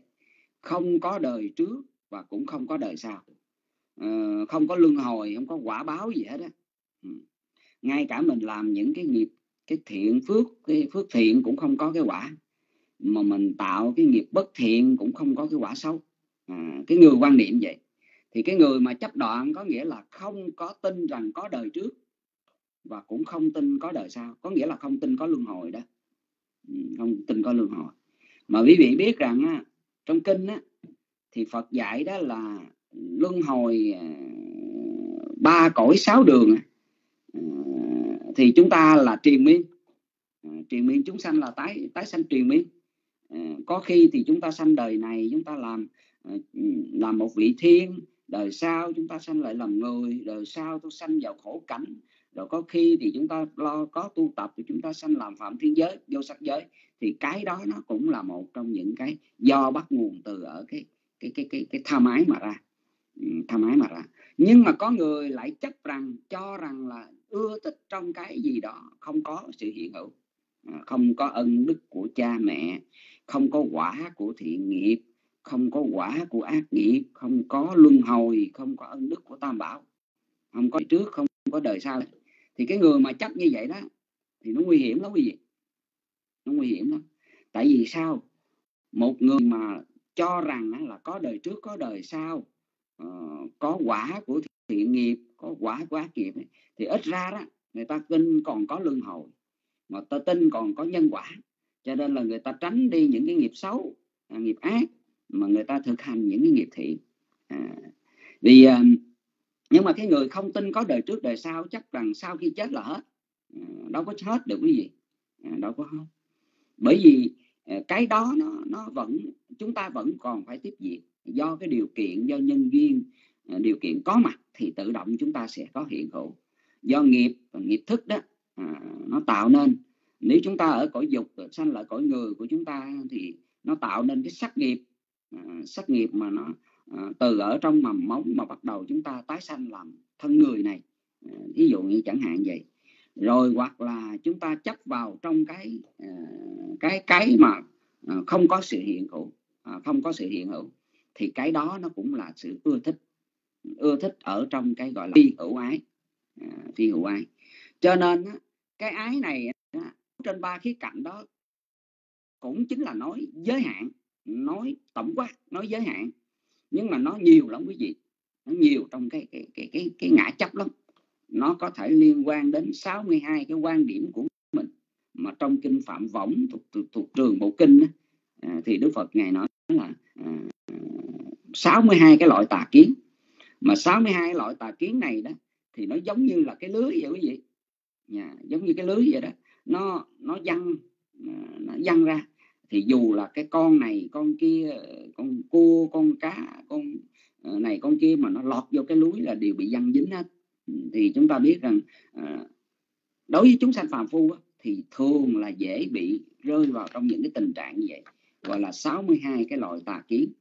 Không có đời trước và cũng không có đời sau. Ờ, không có luân hồi, không có quả báo gì hết á. Ngay cả mình làm những cái nghiệp, cái thiện phước, cái phước thiện cũng không có cái quả mà mình tạo cái nghiệp bất thiện cũng không có cái quả xấu. À, cái người quan niệm vậy. Thì cái người mà chấp đoạn có nghĩa là không có tin rằng có đời trước và cũng không tin có đời sau. Có nghĩa là không tin có luân hồi đó. Ừ, không tin có luân hồi. Mà quý vị biết rằng á, trong kinh á, thì Phật dạy đó là luân hồi à, ba cõi sáu đường à, thì chúng ta là triền miên. À, triền miên chúng sanh là tái tái sanh triền miên. Ờ, có khi thì chúng ta sanh đời này, chúng ta làm ờ, làm một vị thiên, đời sau chúng ta sanh lại làm người, đời sau tôi sanh vào khổ cảnh. Rồi có khi thì chúng ta lo, có tu tập thì chúng ta sanh làm phạm thiên giới, vô sắc giới. Thì cái đó nó cũng là một trong những cái do bắt nguồn từ ở cái cái cái cái cái tham ái mà ra. Ừ, tha tham ái mà ra. Nhưng mà có người lại chấp rằng, cho rằng là ưa thích trong cái gì đó, không có sự hiện hữu. Ờ, không có ân đức của cha mẹ không có quả của thiện nghiệp, không có quả của ác nghiệp, không có luân hồi, không có ân đức của tam bảo. Không có trước, không có đời sau. Thì cái người mà chấp như vậy đó, thì nó nguy hiểm lắm quý vị. Nó nguy hiểm lắm. Tại vì sao? Một người mà cho rằng là có đời trước, có đời sau ờ, có quả của thiện nghiệp, có quả của ác nghiệp thì ít ra đó, người ta tin còn có luân hồi. Mà ta tin còn có nhân quả cho nên là người ta tránh đi những cái nghiệp xấu à, nghiệp ác mà người ta thực hành những cái nghiệp thiện. À, vì à, nhưng mà cái người không tin có đời trước đời sau chắc rằng sau khi chết là hết. À, đâu có hết được quý vị à, đâu có hết. Bởi vì à, cái đó nó nó vẫn chúng ta vẫn còn phải tiếp diện do cái điều kiện do nhân duyên à, điều kiện có mặt thì tự động chúng ta sẽ có hiện hữu. Do nghiệp và nghiệp thức đó à, nó tạo nên nếu chúng ta ở cõi dục sanh lại cõi người của chúng ta thì nó tạo nên cái sắc nghiệp. Uh, sắc nghiệp mà nó uh, từ ở trong mầm móng mà bắt đầu chúng ta tái sanh làm thân người này. À, uh, ví dụ như chẳng hạn vậy. Rồi hoặc là chúng ta chấp vào trong cái uh, cái cái mà uh, không có sự hiện hữu uh, không có sự hiện hữu thì cái đó nó cũng là sự ưa thích. Ưa thích ở trong cái gọi là phi hữu ái. À, phi hữu ái. Cho nên cái ái này trên ba khía cạnh đó cũng chính là nói giới hạn nói tổng quát nói giới hạn. Nhưng mà nó nhiều lắm quý vị nó nhiều trong cái cái cái cái, cái ngã chấp lắm. Nó có thể liên quan đến 62 cái quan điểm của mình. Mà trong kinh phạm võng thuộc, thuộc, thuộc trường bộ kinh à, thì Đức Phật ngài nói là à, 62 cái loại tà kiến. Mà 62 loại tà kiến này đó thì nó giống như là cái lưới vậy quý vị. Nhà giống như cái lưới vậy đó nó nó văng à, nó văng ra. Thì dù là cái con này con kia con cua con cá con à, này con kia mà nó lọt vô cái lưới là đều bị văng dính hết. Thì chúng ta biết rằng à, đối với chúng sanh phàm phu thì thường là dễ bị rơi vào trong những cái tình trạng như vậy gọi là 62 cái loại tà kiến.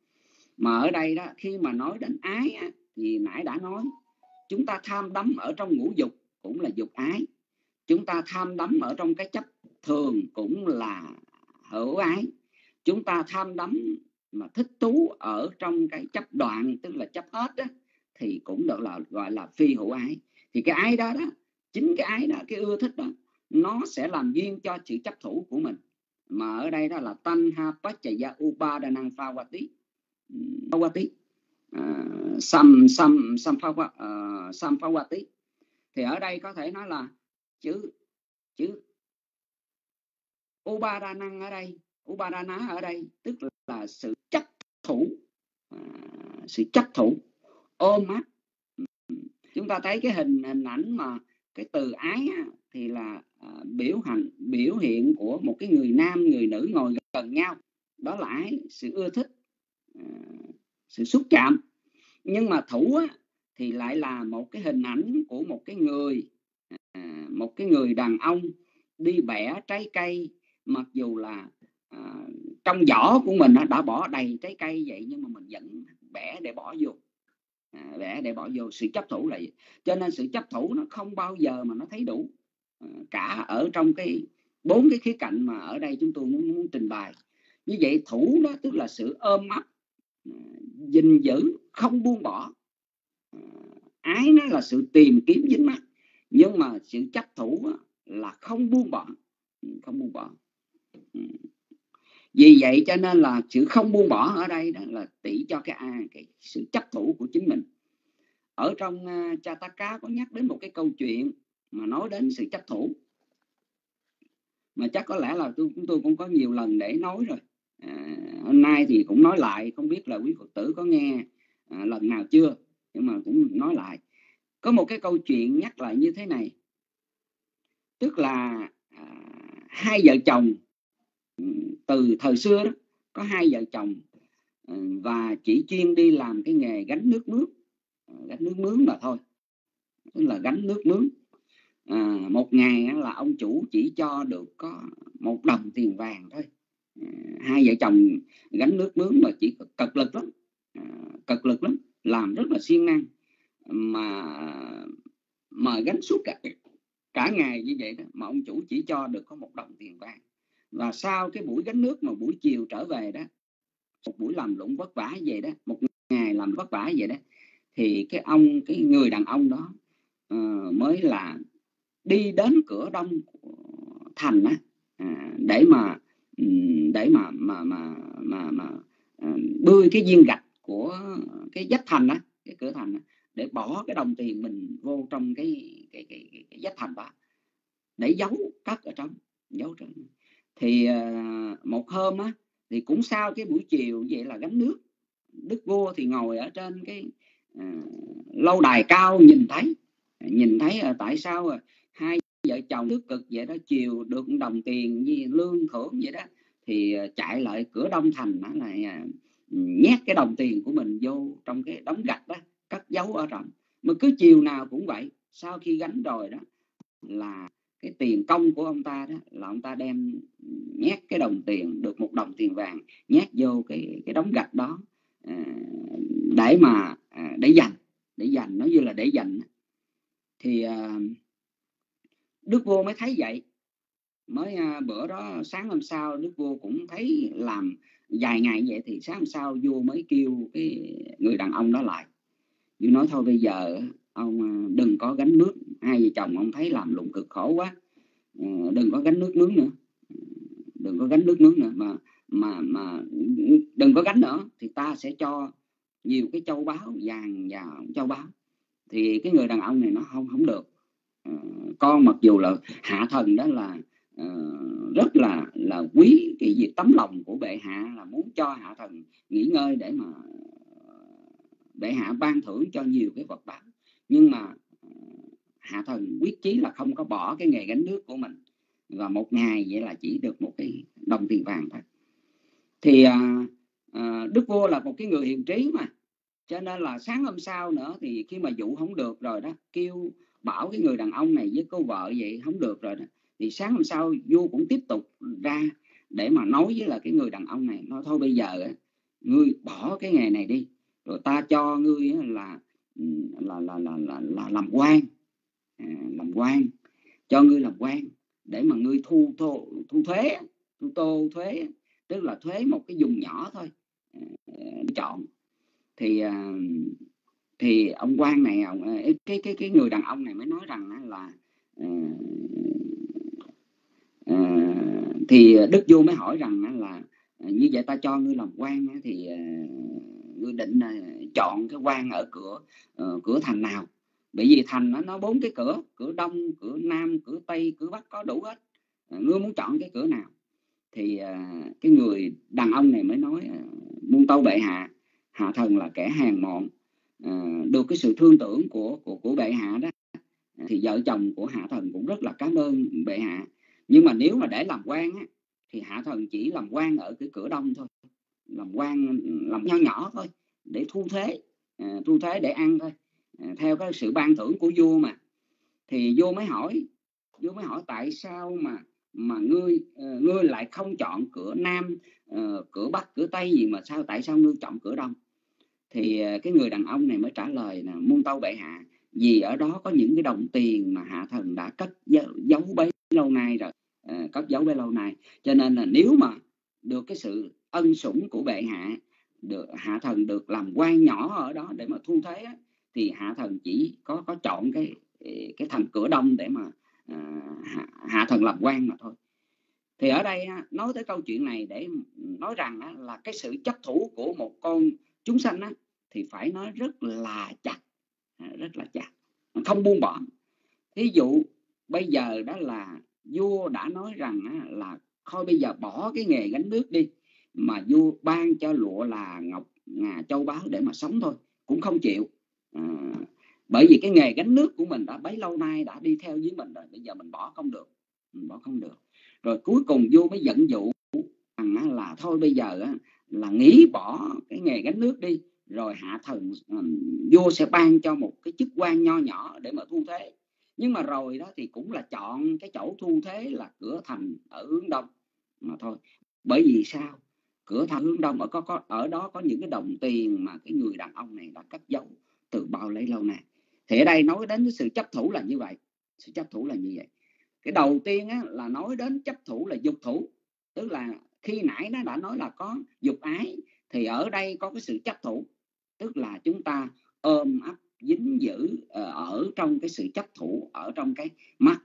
Mà ở đây đó khi mà nói đến ái á, thì nãy đã nói chúng ta tham đắm ở trong ngũ dục cũng là dục ái chúng ta tham đắm ở trong cái chấp thường cũng là hữu ái. Chúng ta tham đắm mà thích thú ở trong cái chấp đoạn tức là chấp hết đó, thì cũng được là gọi là phi hữu ái. Thì cái ái đó đó chính cái ái đó cái ưa thích đó nó sẽ làm duyên cho sự chấp thủ của mình. Mà ở đây đó là tan ha pachaya upadanang phawati phawati tí à, sam sam sam phawa, uh, à, sam phawati thì ở đây có thể nói là chữ chữ upadanang ở đây upadana ở đây tức là sự chấp thủ. À, sự chấp thủ. Ôm á. Chúng ta thấy cái hình hình ảnh mà cái từ ái á, thì là à, biểu hành biểu hiện của một cái người nam người nữ ngồi gần nhau. Đó là ái sự ưa thích à, sự xúc chạm. Nhưng mà thủ á, thì lại là một cái hình ảnh của một cái người à, một cái người đàn ông đi bẻ trái cây mặc dù là à, trong vỏ của mình đã bỏ đầy trái cây vậy nhưng mà mình vẫn bẻ để bỏ vô. À, bẻ để bỏ vô. Sự chấp thủ lại cho nên sự chấp thủ nó không bao giờ mà nó thấy đủ. À, cả ở trong cái bốn cái khía cạnh mà ở đây chúng tôi muốn, muốn trình bày. Như vậy thủ đó tức là sự ôm ấp à, gìn giữ không buông bỏ. À, ái nó là sự tìm kiếm dính mắt nhưng mà sự chấp thủ là không buông bỏ. Ừ, không buông bỏ. Ừ. Vì vậy cho nên là sự không buông bỏ ở đây đó là tỷ cho cái, à, cái sự chấp thủ của chính mình. Ở trong à, uh, Chataka có nhắc đến một cái câu chuyện mà nói đến sự chấp thủ. Mà chắc có lẽ là tôi chúng tôi cũng có nhiều lần để nói rồi. À, hôm nay thì cũng nói lại không biết là quý phật tử có nghe à, lần nào chưa nhưng mà cũng nói lại có một cái câu chuyện nhắc lại như thế này. Tức là à, hai vợ chồng ừ, từ thời xưa đó có hai vợ chồng ừ, và chỉ chuyên đi làm cái nghề gánh nước mướn à, gánh nước mướn mà thôi. Tức là gánh nước mướn. À, một ngày là ông chủ chỉ cho được có một đồng tiền vàng thôi. À, hai vợ chồng gánh nước mướn mà chỉ cực lực lắm à, cực lực lắm làm rất là siêng năng mà mà gánh suốt cả cả ngày như vậy đó mà ông chủ chỉ cho được có một đồng tiền vàng. Và sau cái buổi gánh nước mà buổi chiều trở về đó một buổi làm lụng vất vả vậy đó một ngày làm vất vả vậy đó thì cái ông cái người đàn ông đó uh, mới là đi đến cửa đông thành á à, để mà để mà mà mà mà, mà à, bươi cái viên gạch của cái vách thành á cái cửa thành á, để bỏ cái đồng tiền mình vô trong cái cái cái, cái, cái vách thành đó để giấu cất ở trong giấu trong. Thì uh, một hôm á thì cũng sau cái buổi chiều vậy là gánh nước đức vua thì ngồi ở trên cái uh, lâu đài cao nhìn thấy nhìn thấy uh, tại sao uh, hai vợ chồng nước cực vậy đó chiều được đồng tiền như lương thưởng vậy đó thì uh, chạy lại cửa đông thành đó là uh, nhét cái đồng tiền của mình vô trong cái đống gạch đó cất giấu ở trong. Mà cứ chiều nào cũng vậy, sau khi gánh rồi đó, là cái tiền công của ông ta đó, là ông ta đem nhét cái đồng tiền, được một đồng tiền vàng, nhét vô cái cái đống gạch đó à, để mà à, để dành để dành nó như là để dành thì à, đức vua mới thấy vậy. Mới bữa đó sáng hôm sau, đức vua cũng thấy làm vài ngày vậy, thì sáng hôm sau vua mới kêu cái người đàn ông đó lại vua nói thôi bây giờ ông à, đừng có gánh nước. Hai vợ chồng ông thấy làm lụng cực khổ quá. Ờ, đừng có gánh nước nướng nữa. Đừng có gánh nước nướng nữa. Mà mà mà đừng có gánh nữa thì ta sẽ cho nhiều cái châu báu vàng và châu báu. Thì cái người đàn ông này nó không không được. Ờ, con mặc dù là hạ thần đó là uh, rất là là quý cái việc tấm lòng của bệ hạ là muốn cho hạ thần nghỉ ngơi để mà bệ hạ ban thưởng cho nhiều cái vật báo nhưng mà ờ, hạ thần quyết chí là không có bỏ cái nghề gánh nước của mình. Và một ngày vậy là chỉ được một cái đồng tiền vàng thôi. Thì à, à, đức vua là một cái người hiền trí mà. Cho nên là sáng hôm sau nữa thì khi mà dụ không được rồi đó kêu bảo cái người đàn ông này với cô vợ vậy không được rồi đó. Thì sáng hôm sau vua cũng tiếp tục ra để mà nói với là cái người đàn ông này nói thôi bây giờ ngươi bỏ cái nghề này đi rồi ta cho ngươi là ừ, là là là là, là làm quan. À, làm quan. Cho ngươi làm quan. Để mà ngươi thu thu, thu thuế thu tô thuế tức là thuế một cái vùng nhỏ thôi. À, chọn. Thì à, thì ông quan này ông à, cái cái cái người đàn ông này mới nói rằng là à, à, thì đức vua mới hỏi rằng là như vậy ta cho ngươi làm quan thì ngươi định à, chọn cái quan ở cửa uh, cửa thành nào. Bởi vì thành nó nó bốn cái cửa cửa đông cửa nam cửa tây cửa bắc có đủ hết. Uh, ngươi muốn chọn cái cửa nào? Thì uh, cái người đàn ông này mới nói uh, muôn tâu bệ hạ hạ thần là kẻ hàng mọn. Uh, được cái sự thương tưởng của của của bệ hạ đó thì vợ chồng của hạ thần cũng rất là cảm ơn bệ hạ. Nhưng mà nếu mà để làm quan á, thì hạ thần chỉ làm quan ở cái cửa đông thôi làm quan làm nho nhỏ thôi để thu thuế à, thu thuế để ăn thôi. À, theo cái sự ban thưởng của vua mà. Thì vua mới hỏi vua mới hỏi tại sao mà mà ngươi uh, ngươi lại không chọn cửa nam uh, cửa bắc cửa tây gì mà sao tại sao ngươi chọn cửa đông? Thì uh, cái người đàn ông này mới trả lời là muôn tâu bệ hạ vì ở đó có những cái đồng tiền mà hạ thần đã cất giấu, bấy lâu nay rồi cất giấu bấy lâu nay. Cho nên là nếu mà được cái sự ân sủng của bệ hạ được hạ thần được làm quan nhỏ ở đó để mà thu thuế thì hạ thần chỉ có có chọn cái cái thần cửa đông để mà à, hạ, hạ thần làm quan mà thôi. Thì ở đây nói tới câu chuyện này để nói rằng là cái sự chấp thủ của một con chúng sanh thì phải nói rất là chặt à, rất là chặt không buông bỏ. Thí dụ bây giờ đó là vua đã nói rằng là thôi bây giờ bỏ cái nghề gánh nước đi mà vua ban cho lụa là ngọc ngà châu báu để mà sống thôi cũng không chịu. À, bởi vì cái nghề gánh nước của mình đã bấy lâu nay đã đi theo với mình rồi bây giờ mình bỏ không được mình bỏ không được. Rồi cuối cùng vua mới dẫn dụ rằng là thôi bây giờ là nghĩ bỏ cái nghề gánh nước đi rồi hạ thần à, vua sẽ ban cho một cái chức quan nho nhỏ để mà thu thuế nhưng mà rồi đó thì cũng là chọn cái chỗ thu thuế là cửa thành ở hướng đông mà thôi. Bởi vì sao? Cửa thành hướng đông ở có, có ở đó có những cái đồng tiền mà cái người đàn ông này đã cất giấu từ bao lấy lâu nay. Thì ở đây nói đến cái sự chấp thủ là như vậy sự chấp thủ là như vậy. Cái đầu tiên á, là nói đến chấp thủ là dục thủ tức là khi nãy nó đã nói là có dục ái thì ở đây có cái sự chấp thủ. Tức là chúng ta ôm ấp dính giữ ờ, ở trong cái sự chấp thủ ở trong cái mắt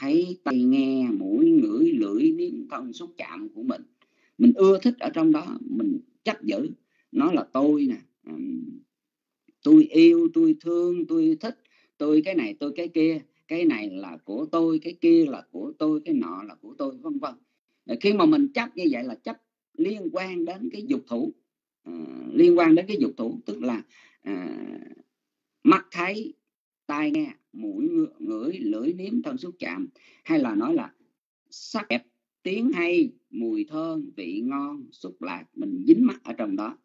thấy tay nghe mũi ngửi lưỡi nếm thân xúc chạm của mình mình ưa thích ở trong đó mình chấp giữ. Nó là tôi nè tôi yêu tôi thương tôi thích tôi cái này tôi cái kia cái này là của tôi cái kia là của tôi cái nọ là của tôi vân vân. Khi mà mình chấp như vậy là chấp liên quan đến cái dục thủ à, liên quan đến cái dục thủ tức là à, mắt thấy tai nghe mũi ngửi lưỡi nếm thân xúc chạm hay là nói là sắc đẹp tiếng hay mùi thơm vị ngon xúc lạc mình dính mắt ở trong đó.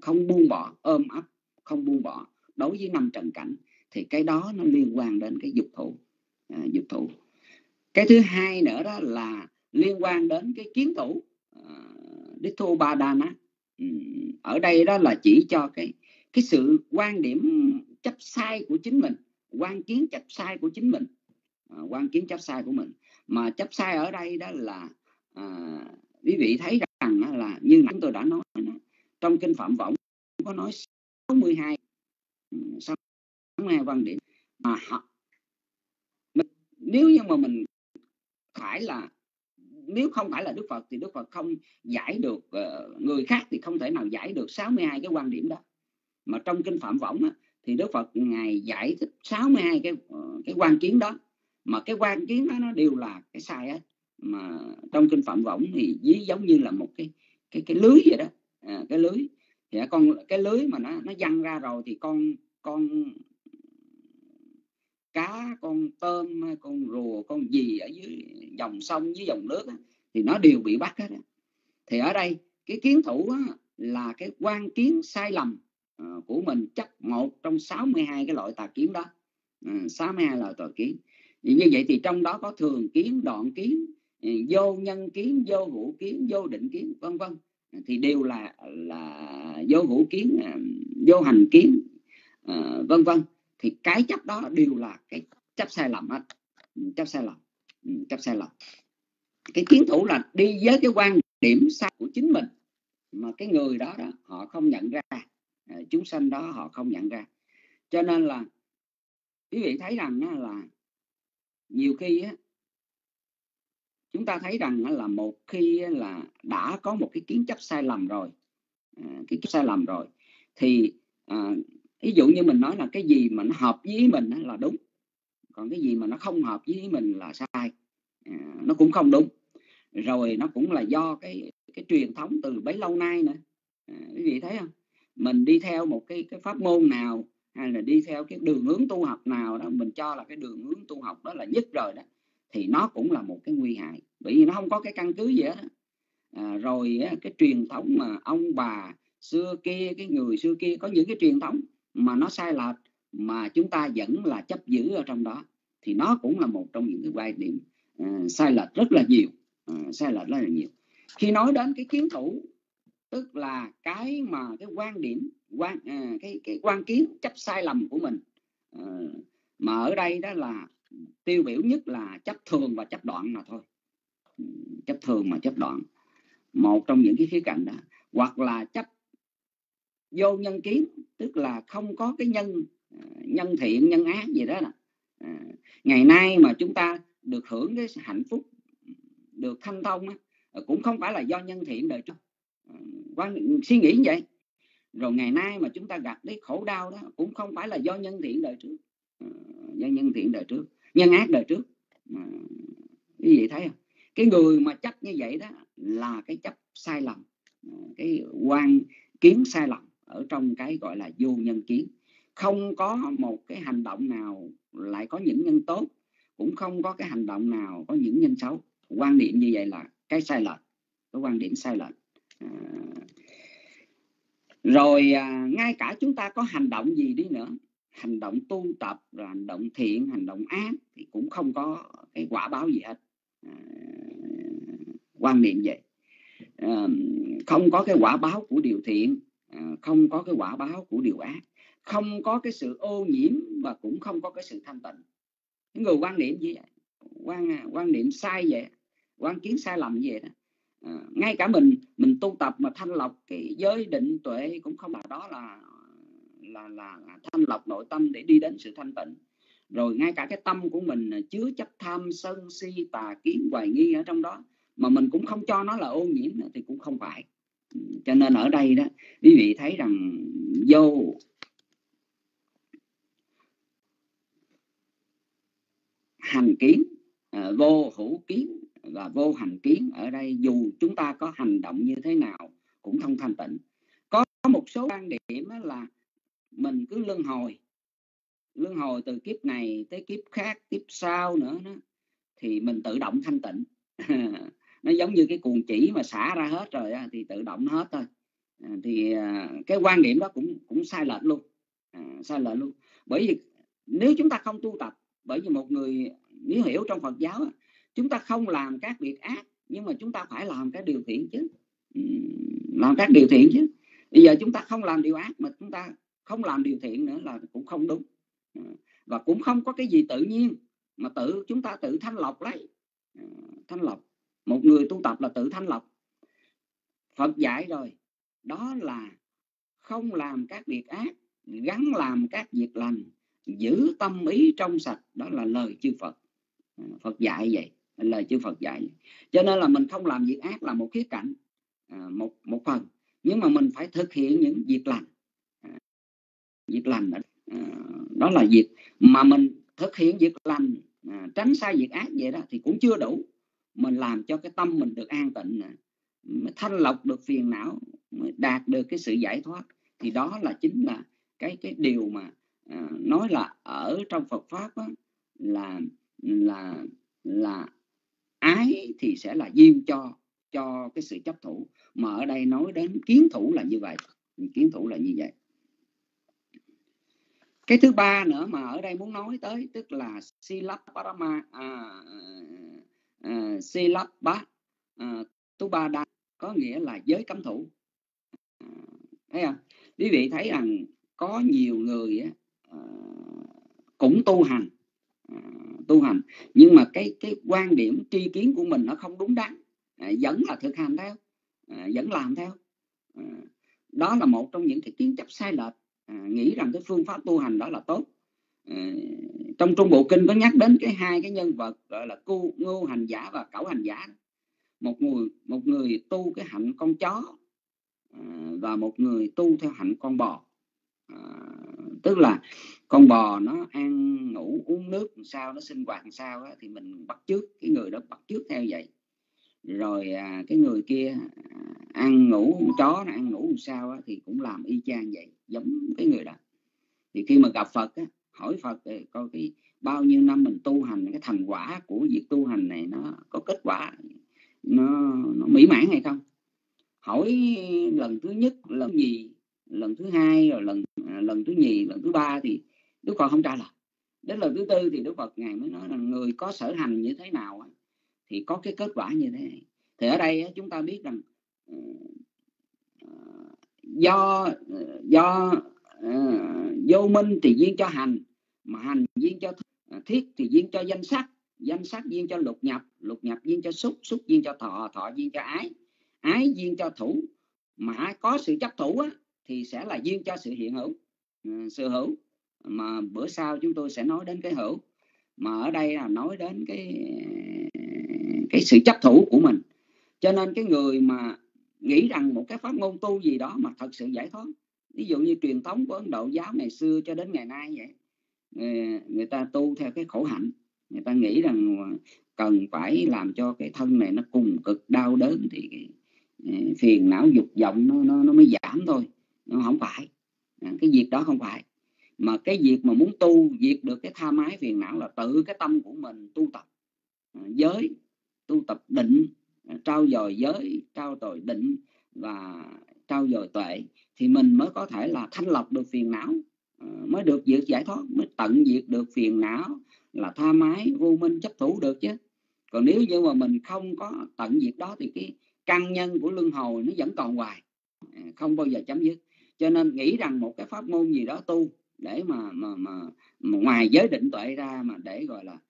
Không buông bỏ ôm ấp không buông bỏ. Đối với năm trần cảnh thì cái đó nó liên quan đến cái dục thủ à, dục thủ cái thứ hai nữa đó là liên quan đến cái kiến thủ uh, Ditto Badana ừ, ở đây đó là chỉ cho cái cái sự quan điểm chấp sai của chính mình quan kiến chấp sai của chính mình à, quan kiến chấp sai của mình. Mà chấp sai ở đây đó là à, quý vị thấy rằng là như chúng tôi đã nói trong kinh phạm võng có nói 62 62 ừ, quan điểm mà họ, nếu như mà mình phải là nếu không phải là Đức Phật thì Đức Phật không giải được ờ, người khác thì không thể nào giải được 62 cái quan điểm đó. Mà trong kinh Phạm Võng á, thì Đức Phật ngài giải thích 62 cái ờ, cái quan kiến đó mà cái quan kiến đó nó đều là cái sai hết mà trong kinh Phạm Võng thì dí giống như là một cái cái cái lưới vậy đó. À, cái lưới. Thì con cái lưới mà nó nó văng ra rồi thì con con cá con tôm con rùa con gì ở dưới dòng sông dưới dòng nước á, thì nó đều bị bắt hết á. thì ở đây cái kiến thủ á, là cái quan kiến sai lầm uh, của mình chắc một trong 62 cái loại tà kiến đó. À, uh, 62 loại tà kiến. Thì như vậy thì trong đó có thường kiến đoạn kiến Ờ, vô nhân kiến vô hữu kiến vô định kiến vân vân. Thì đều là là vô hữu kiến à, vô hành kiến à, vân vân. Thì cái chấp đó đều là cái chấp sai lầm hết. Ừ, chấp sai lầm. Ừ, chấp sai lầm. Cái kiến thủ là đi với cái quan điểm sai của chính mình mà cái người đó đó họ không nhận ra. Ờ, chúng sanh đó họ không nhận ra. Cho nên là quý vị thấy rằng là nhiều khi á, chúng ta thấy rằng là một khi là đã có một cái kiến chấp sai lầm rồi à, cái sai lầm rồi thì à, ví dụ như mình nói là cái gì mà nó hợp với mình là đúng còn cái gì mà nó không hợp với mình là sai à, nó cũng không đúng. Rồi nó cũng là do cái cái truyền thống từ bấy lâu nay nữa à, quý vị thấy không? Mình đi theo một cái cái pháp môn nào hay là đi theo cái đường hướng tu học nào đó mình cho là cái đường hướng tu học đó là nhất rồi đó thì nó cũng là một cái nguy hại bởi vì nó không có cái căn cứ gì hết à, rồi cái truyền thống mà ông bà xưa kia cái người xưa kia có những cái truyền thống mà nó sai lệch mà chúng ta vẫn là chấp giữ ở trong đó thì nó cũng là một trong những cái quan điểm à, sai lệch rất là nhiều à, sai lệch rất là nhiều. Khi nói đến cái kiến thủ tức là cái mà cái quan điểm quan à, cái cái quan kiến chấp sai lầm của mình à, mà ở đây đó là tiêu biểu nhất là chấp thường và chấp đoạn mà thôi chấp thường mà chấp đoạn. Một trong những cái khía cạnh đó hoặc là chấp vô nhân kiến tức là không có cái nhân à, nhân thiện nhân ác gì đó nè à, ngày nay mà chúng ta được hưởng cái hạnh phúc được thanh thông á, à, cũng không phải là do nhân thiện đời trước. À, Quan suy nghĩ như vậy. Rồi ngày nay mà chúng ta gặp cái khổ đau đó cũng không phải là do nhân thiện đời trước. Do nhân thiện đời trước nhân ác đời trước. Quý vị thấy không? Cái người mà chấp như vậy đó là cái chấp sai lầm à, cái quan kiến sai lầm ở trong cái gọi là vô nhân kiến. Không có một cái hành động nào lại có những nhân tốt cũng không có cái hành động nào có những nhân xấu. Quan điểm như vậy là cái sai lệch cái quan điểm sai lệch à, rồi à, ngay cả chúng ta có hành động gì đi nữa hành động tu tập rồi hành động thiện hành động ác thì cũng không có cái quả báo gì hết. Ờ, quan niệm vậy. Ờ, không có cái quả báo của điều thiện ờ, không có cái quả báo của điều ác không có cái sự ô nhiễm và cũng không có cái sự thanh tịnh. Những người quan niệm gì vậy quan à, quan niệm sai vậy quan kiến sai lầm vậy đó à, ngay cả mình mình tu tập mà thanh lọc cái giới định tuệ cũng không là đó là là là thanh lọc nội tâm để đi đến sự thanh tịnh rồi ngay cả cái tâm của mình à, chứa chấp tham sân si, tà kiến, hoài nghi ở trong đó, mà mình cũng không cho nó là ô nhiễm thì cũng không phải. Ừ, cho nên ở đây đó, quý vị thấy rằng vô hành kiến à, vô hữu kiến và vô hành kiến ở đây, dù chúng ta có hành động như thế nào cũng không thanh tịnh. Có một số quan điểm là mình cứ luân hồi luân hồi từ kiếp này tới kiếp khác kiếp sau nữa đó, thì mình tự động thanh tịnh. Nó giống như cái cuồng chỉ mà xả ra hết rồi thì tự động hết thôi. À, thì à, cái quan điểm đó cũng cũng sai lệch luôn. À, sai lệch luôn. Bởi vì nếu chúng ta không tu tập bởi vì một người nếu hiểu trong Phật giáo chúng ta không làm các việc ác nhưng mà chúng ta phải làm các điều thiện chứ. Ừ, làm các điều thiện chứ. Bây giờ chúng ta không làm điều ác mà chúng ta không làm điều thiện nữa là cũng không đúng. Ừ. và cũng không có cái gì tự nhiên, mà tự, chúng ta tự thanh lọc lấy ừ, thanh lọc. Một người tu tập là tự thanh lọc. Phật dạy rồi, đó là không làm các việc ác gắn làm các việc lành, giữ tâm ý trong sạch. Đó là lời chư Phật. Ừ, Phật dạy vậy, lời chư Phật dạy cho nên là mình không làm việc ác là một khía cạnh à, một một phần. Nhưng mà mình phải thực hiện những việc lành. À, việc lành À, đó là việc mà mình thực hiện việc lành à, tránh sai việc ác vậy đó thì cũng chưa đủ. Mình làm cho cái tâm mình được an tịnh mới thanh lọc được phiền não mới đạt được cái sự giải thoát. Thì đó là chính là cái cái điều mà à, nói là ở trong Phật pháp đó, là là là ái thì sẽ là duyên cho cho cái sự chấp thủ. Mà ở đây nói đến kiến thủ là như vậy kiến thủ là như vậy cái thứ ba nữa mà ở đây muốn nói tới tức là silaparama à, à, silapa à, tu ba đa có nghĩa là giới cấm thủ. À, thấy không? Quý vị thấy rằng có nhiều người á, à, cũng tu hành à, tu hành. Nhưng mà cái cái quan điểm tri kiến của mình nó không đúng đắn. À, vẫn là thực hành theo à, vẫn làm theo. À, đó là một trong những cái kiến chấp sai lệch. À, nghĩ rằng cái phương pháp tu hành đó là tốt. À, trong trung bộ kinh có nhắc đến cái hai cái nhân vật gọi là cu ngô hành giả và cẩu hành giả một người một người tu cái hạnh con chó à, và một người tu theo hạnh con bò. À, tức là con bò nó ăn ngủ uống nước làm sao nó sinh hoạt làm sao đó, thì mình bắt trước cái người đó bắt trước theo vậy rồi à, cái người kia à, ăn ngủ chó nó ăn ngủ làm sao á, thì cũng làm y chang vậy giống cái người đó. Thì khi mà gặp Phật á, hỏi Phật coi cái bao nhiêu năm mình tu hành cái thành quả của việc tu hành này nó có kết quả nó, nó mỹ mãn hay không? Hỏi lần thứ nhất lần gì lần thứ hai rồi lần à, lần thứ nhì lần thứ ba thì Đức Phật không trả lời. Đến lần thứ tư thì Đức Phật ngài mới nói là người có sở hành như thế nào thì có cái kết quả như thế này. Thì ở đây chúng ta biết rằng ờ, ờ, do ờ, do vô minh thì duyên cho hành mà hành duyên cho thiết thì duyên cho danh sắc. Danh sắc duyên cho lục nhập lục nhập duyên cho xúc xúc duyên cho thọ thọ duyên cho ái. Ái duyên cho thủ mà có sự chấp thủ á, thì sẽ là duyên cho sự hiện hữu sự hữu. Mà bữa sau chúng tôi sẽ nói đến cái hữu. Mà ở đây là nói đến cái cái sự chấp thủ của mình. Cho nên cái người mà nghĩ rằng một cái pháp ngôn tu gì đó mà thật sự giải thoát ví dụ như truyền thống của ấn độ giáo ngày xưa cho đến ngày nay vậy người, người ta tu theo cái khổ hạnh người ta nghĩ rằng cần phải làm cho cái thân này nó cùng cực đau đớn thì ờ, phiền não dục vọng nó, nó nó mới giảm thôi. Nó không phải. À, cái việc đó không phải. Mà cái việc mà muốn tu diệt được cái tha mái phiền não là tự cái tâm của mình tu tập à, giới tu tập định à, trao dồi giới trao dồi định và trao dồi tuệ thì mình mới có thể là thanh lọc được phiền não à, mới được diệt giải thoát mới tận diệt được phiền não là tha mái vô minh chấp thủ được chứ. Còn nếu như mà mình không có tận diệt đó thì cái căn nhân của luân hồi nó vẫn còn hoài à, không bao giờ chấm dứt. Cho nên nghĩ rằng một cái pháp môn gì đó tu để mà mà mà, mà ngoài giới định tuệ ra mà để gọi là uh,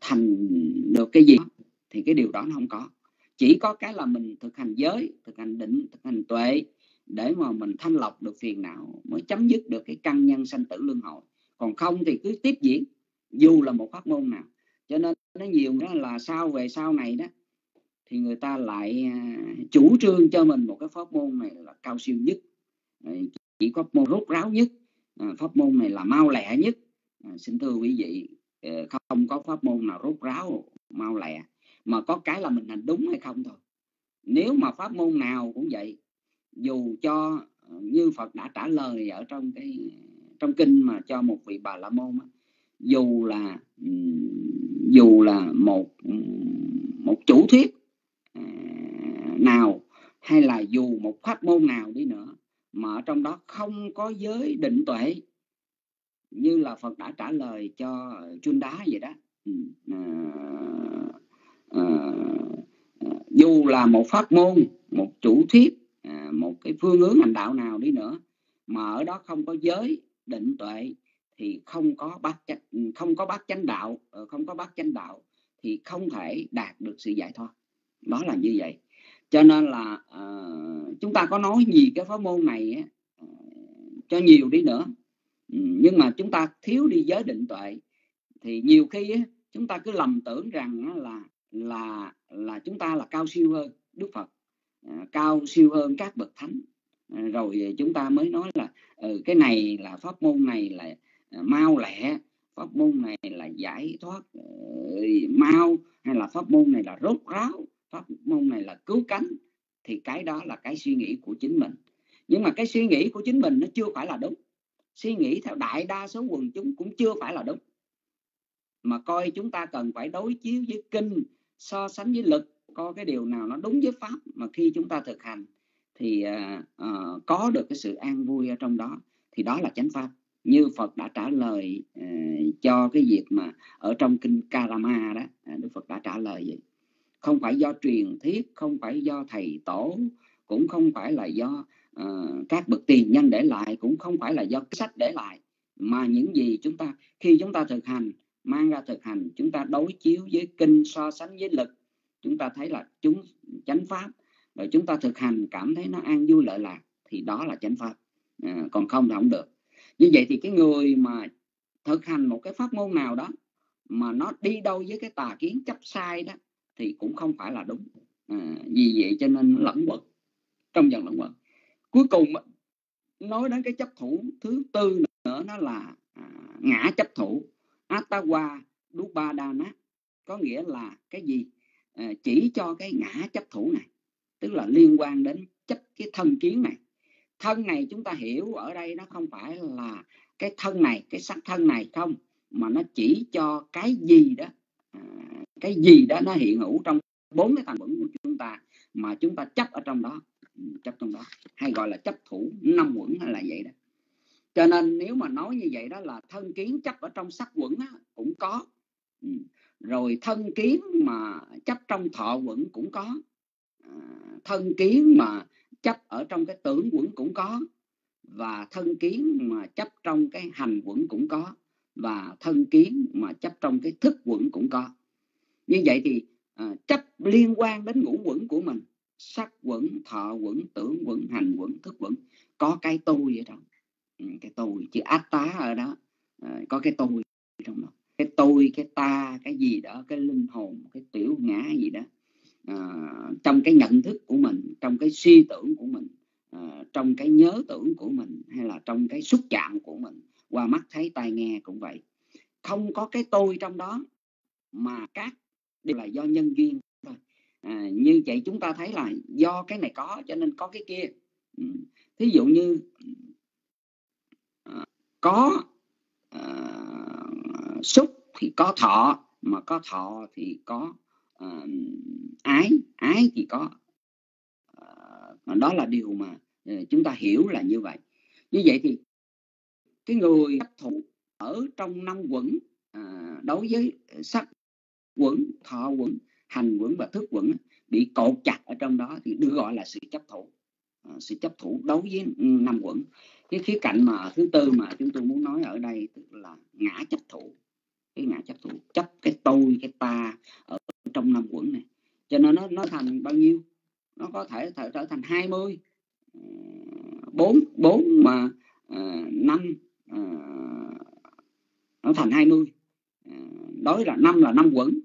thành được cái gì thì cái điều đó nó không có. Chỉ có cái là mình thực hành giới, thực hành định, thực hành tuệ để mà mình thanh lọc được phiền não mới chấm dứt được cái căn nhân sanh tử luân hồi. Còn không thì cứ tiếp diễn, dù là một pháp môn nào. Cho nên nó nhiều đó là sau về sau này đó, thì người ta lại à, chủ trương cho mình một cái pháp môn này là cao siêu nhất. Chỉ có môn rốt ráo nhất à, pháp môn này là mau lẹ nhất. À, xin thưa quý vị Ờ, không có pháp môn nào rốt ráo mau lẹ. Mà có cái là mình hành đúng hay không thôi. Nếu mà pháp môn nào cũng vậy, dù cho ờ, như Phật đã trả lời ở trong cái, trong kinh mà cho một vị bà la môn dù là dù là một một chủ thuyết à, nào hay là dù một pháp môn nào đi nữa, mà ở trong đó không có giới định tuệ như là Phật đã trả lời cho Chun Đá vậy đó. Ừ, à, à, à, dù là một pháp môn một chủ thuyết à, một cái phương hướng hành đạo nào đi nữa mà ở đó không có giới định tuệ thì không có bát không có bát chánh đạo ờ, không có bát chánh đạo thì không thể đạt được sự giải thoát. Đó là như vậy. Cho nên là uh, chúng ta có nói gì cái pháp môn này uh, cho nhiều đi nữa nhưng mà chúng ta thiếu đi giới định tuệ thì nhiều khi chúng ta cứ lầm tưởng rằng là là là chúng ta là cao siêu hơn đức phật. À, cao siêu hơn các bậc thánh. À, rồi chúng ta mới nói là ừ, cái này là pháp môn này là à, mau lẹ pháp môn này là giải thoát ờ, mau hay là pháp môn này là rốt ráo pháp môn này là cứu cánh thì cái đó là cái suy nghĩ của chính mình. Nhưng mà cái suy nghĩ của chính mình nó chưa phải là đúng suy nghĩ theo đại đa số quần chúng cũng chưa phải là đúng. Mà coi chúng ta cần phải đối chiếu với kinh so sánh với lực coi cái điều nào nó đúng với pháp mà khi chúng ta thực hành thì uh, uh, có được cái sự an vui ở trong đó thì đó là chánh pháp. Như Phật đã trả lời uh, cho cái việc mà ở trong kinh Karama đó Đức Phật đã trả lời vậy. Không phải do truyền thuyết không phải do thầy tổ cũng không phải là do uh, các bậc tiền nhân để lại cũng không phải là do sách để lại mà những gì chúng ta khi chúng ta thực hành mang ra thực hành chúng ta đối chiếu với kinh so sánh với lực chúng ta thấy là chúng chánh pháp rồi chúng ta thực hành cảm thấy nó an vui lợi lạc thì đó là chánh pháp. À, còn không thì không được. Như vậy thì cái người mà thực hành một cái pháp môn nào đó mà nó đi đâu với cái tà kiến chấp sai đó thì cũng không phải là đúng. À, vì vậy cho nên lẫn quẩn trong dần lẫn quẩn cuối cùng nói đến cái chấp thủ thứ tư nữa nó là à, ngã chấp thủ Atawa Dupadana có nghĩa là cái gì? À, chỉ cho cái ngã chấp thủ này tức là liên quan đến chấp cái thân kiến này. Thân này chúng ta hiểu ở đây nó không phải là cái thân này cái sắc thân này không mà nó chỉ cho cái gì đó à, cái gì đó nó hiện hữu trong bốn cái thành vững của chúng ta mà chúng ta chấp ở trong đó chấp trong đó. Hay gọi là chấp thủ năm quẩn hay là vậy đó. Cho nên nếu mà nói như vậy đó là thân kiến chấp ở trong sắc quẩn á, cũng có. Ừ. rồi thân kiến mà chấp trong thọ quẩn cũng có. À, thân kiến mà chấp ở trong cái tưởng quẩn cũng có. Và thân kiến mà chấp trong cái hành quẩn cũng có. Và thân kiến mà chấp trong cái thức quẩn cũng có. Như vậy thì à, chấp liên quan đến ngũ quẩn của mình sắc quẩn thọ quẩn tưởng quẩn hành quẩn thức quẩn. Có cái tôi ở trong ừ, cái tôi chữ át tá ở đó. À, có cái tôi trong đó. Cái tôi cái ta cái gì đó cái linh hồn cái tiểu ngã gì đó. À, trong cái nhận thức của mình trong cái suy tưởng của mình à, trong cái nhớ tưởng của mình hay là trong cái xúc chạm của mình. Qua mắt thấy tai nghe cũng vậy. Không có cái tôi trong đó mà các đều là do nhân duyên à, như vậy chúng ta thấy là do cái này có cho nên có cái kia. Ừ. Thí dụ như à, có à, xúc thì có thọ mà có thọ thì có à, ái ái thì có. À, đó là điều mà à, chúng ta hiểu là như vậy. Như vậy thì cái người chấp thủ ở trong năm quẩn à, đối với sắc quẩn thọ quẩn hành quẩn và thức quẩn bị cột chặt ở trong đó thì được gọi là sự chấp thủ. À, sự chấp thủ đối với năm quẩn. Cái khía cạnh mà thứ tư mà chúng tôi muốn nói ở đây tức là ngã chấp thủ. Cái ngã chấp thủ chấp cái tôi cái ta ở trong năm quẩn này. Cho nên nó nó thành bao nhiêu? Nó có thể trở thành 20 ờ, bốn bốn mà ờ, năm uh, nó thành 20 uh, đối là năm là năm quẩn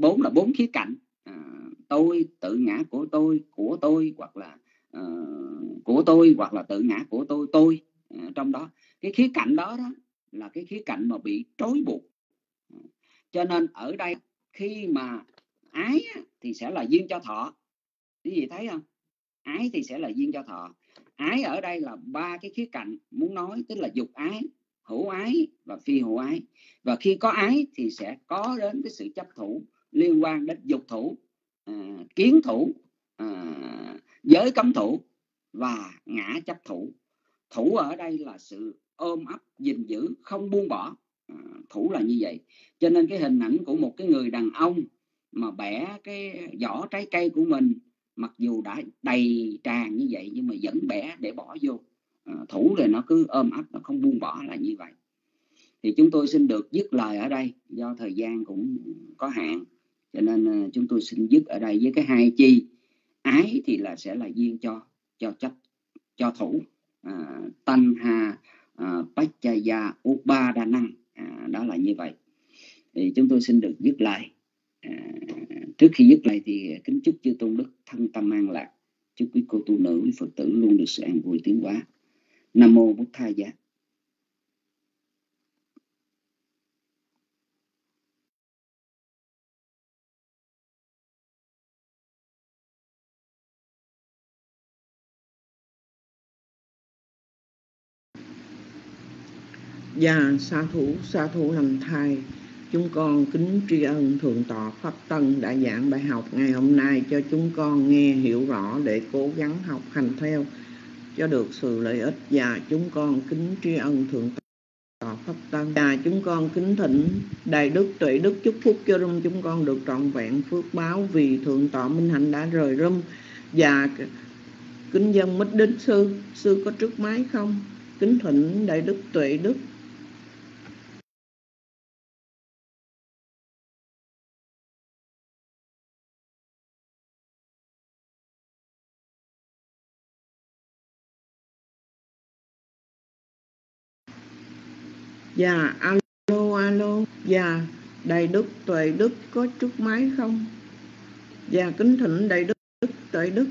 bốn là bốn khía cạnh. À, tôi tự ngã của tôi của tôi hoặc là uh, của tôi hoặc là tự ngã của tôi tôi. À, trong đó cái khía cạnh đó đó là cái khía cạnh mà bị trói buộc. À, cho nên ở đây khi mà ái thì sẽ là duyên cho thọ. Cái gì thấy không? Ái thì sẽ là duyên cho thọ. Ái ở đây là ba cái khía cạnh muốn nói tức là dục ái hữu ái và phi hữu ái. Và khi có ái thì sẽ có đến cái sự chấp thủ liên quan đến dục thủ à, kiến thủ à, giới cấm thủ và ngã chấp thủ. Thủ ở đây là sự ôm ấp gìn giữ không buông bỏ. À, thủ là như vậy. Cho nên cái hình ảnh của một cái người đàn ông mà bẻ cái vỏ trái cây của mình mặc dù đã đầy tràn như vậy nhưng mà vẫn bẻ để bỏ vô. À, thủ thì nó cứ ôm ấp nó không buông bỏ là như vậy. Thì chúng tôi xin được dứt lời ở đây do thời gian cũng có hạn cho nên à, chúng tôi xin dứt ở đây với cái hai chi. Ái thì là sẽ là duyên cho cho chấp cho thủ. À, tanh hà à, pachaya upa năng à, đó là như vậy. Thì chúng tôi xin được dứt lại. À, trước khi dứt lại thì kính chúc chư tôn đức thân tâm an lạc. Chúc quý cô tu nữ phật tử luôn được sự an vui tiến hóa. Nam mô bút tha giác Dạ, và sa thủ, sa thủ làm thai. Chúng con kính tri ân Thượng tọa Pháp Tân đã giảng bài học ngày hôm nay cho chúng con nghe hiểu rõ để cố gắng học hành theo cho được sự lợi ích. Và chúng con kính tri ân Thượng tọa Pháp Tân. Và chúng con kính thỉnh Đại Đức Tuệ Đức chúc phúc cho rung chúng con được trọn vẹn phước báo vì Thượng tọa Minh Hạnh đã rời rung và kính dân mít đến sư sư có trước máy không kính thỉnh đại đức tuệ đức Dạ, alo, alo. Dạ, Đại Đức, Tuệ Đức có chút máy không? Dạ, kính thỉnh Đại Đức, Tuệ Đức.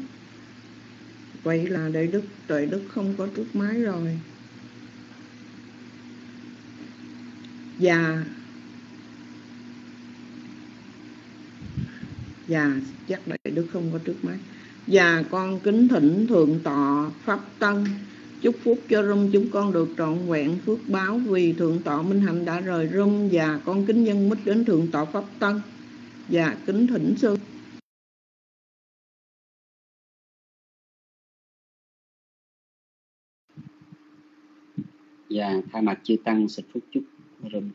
Vậy là Đại Đức, Tuệ Đức không có chút máy rồi. Dạ. Dạ, chắc Đại Đức không có trước máy. Dạ, con kính thỉnh Thượng Tọa Pháp Tân chúc phúc cho rung chúng con được trọn vẹn phước báo, vì thượng tọa minh hạnh đã rời rung và con kính dân mít đến thượng tọa pháp tân và dạ, kính thỉnh sư. Dạ, và thay mặt chư tăng, xin phúc chúc rung.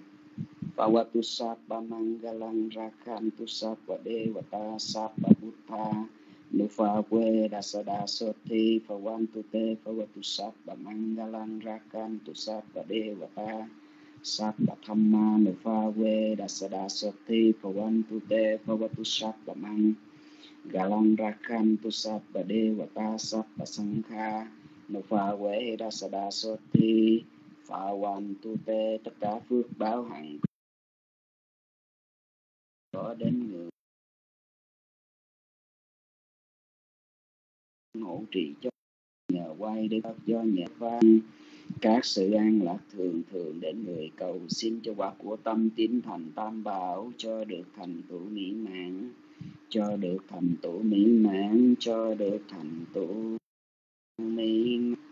Bhavatu Sabba Mangalang Rakhantu Sabba Devata Sabba Buddha Nufa que dasada soti phawantu te phawatu sabba mangalang rakantu sabba devata sabba thamma nufa we dasada soti phawantu te phawatu sabba mangalang rakantu sabba devata sabba sangha nufa we dasada soti phawantu te tất cả phước báo hằng có đến người hộ trì cho nhờ quay để do nhờ van các sự an lạc thường thường đến người cầu xin cho quả của tâm tín thành tam bảo, cho được thành tựu mỹ mãn, cho được thành tựu mỹ mãn, cho được thành tựu mỹ mãn.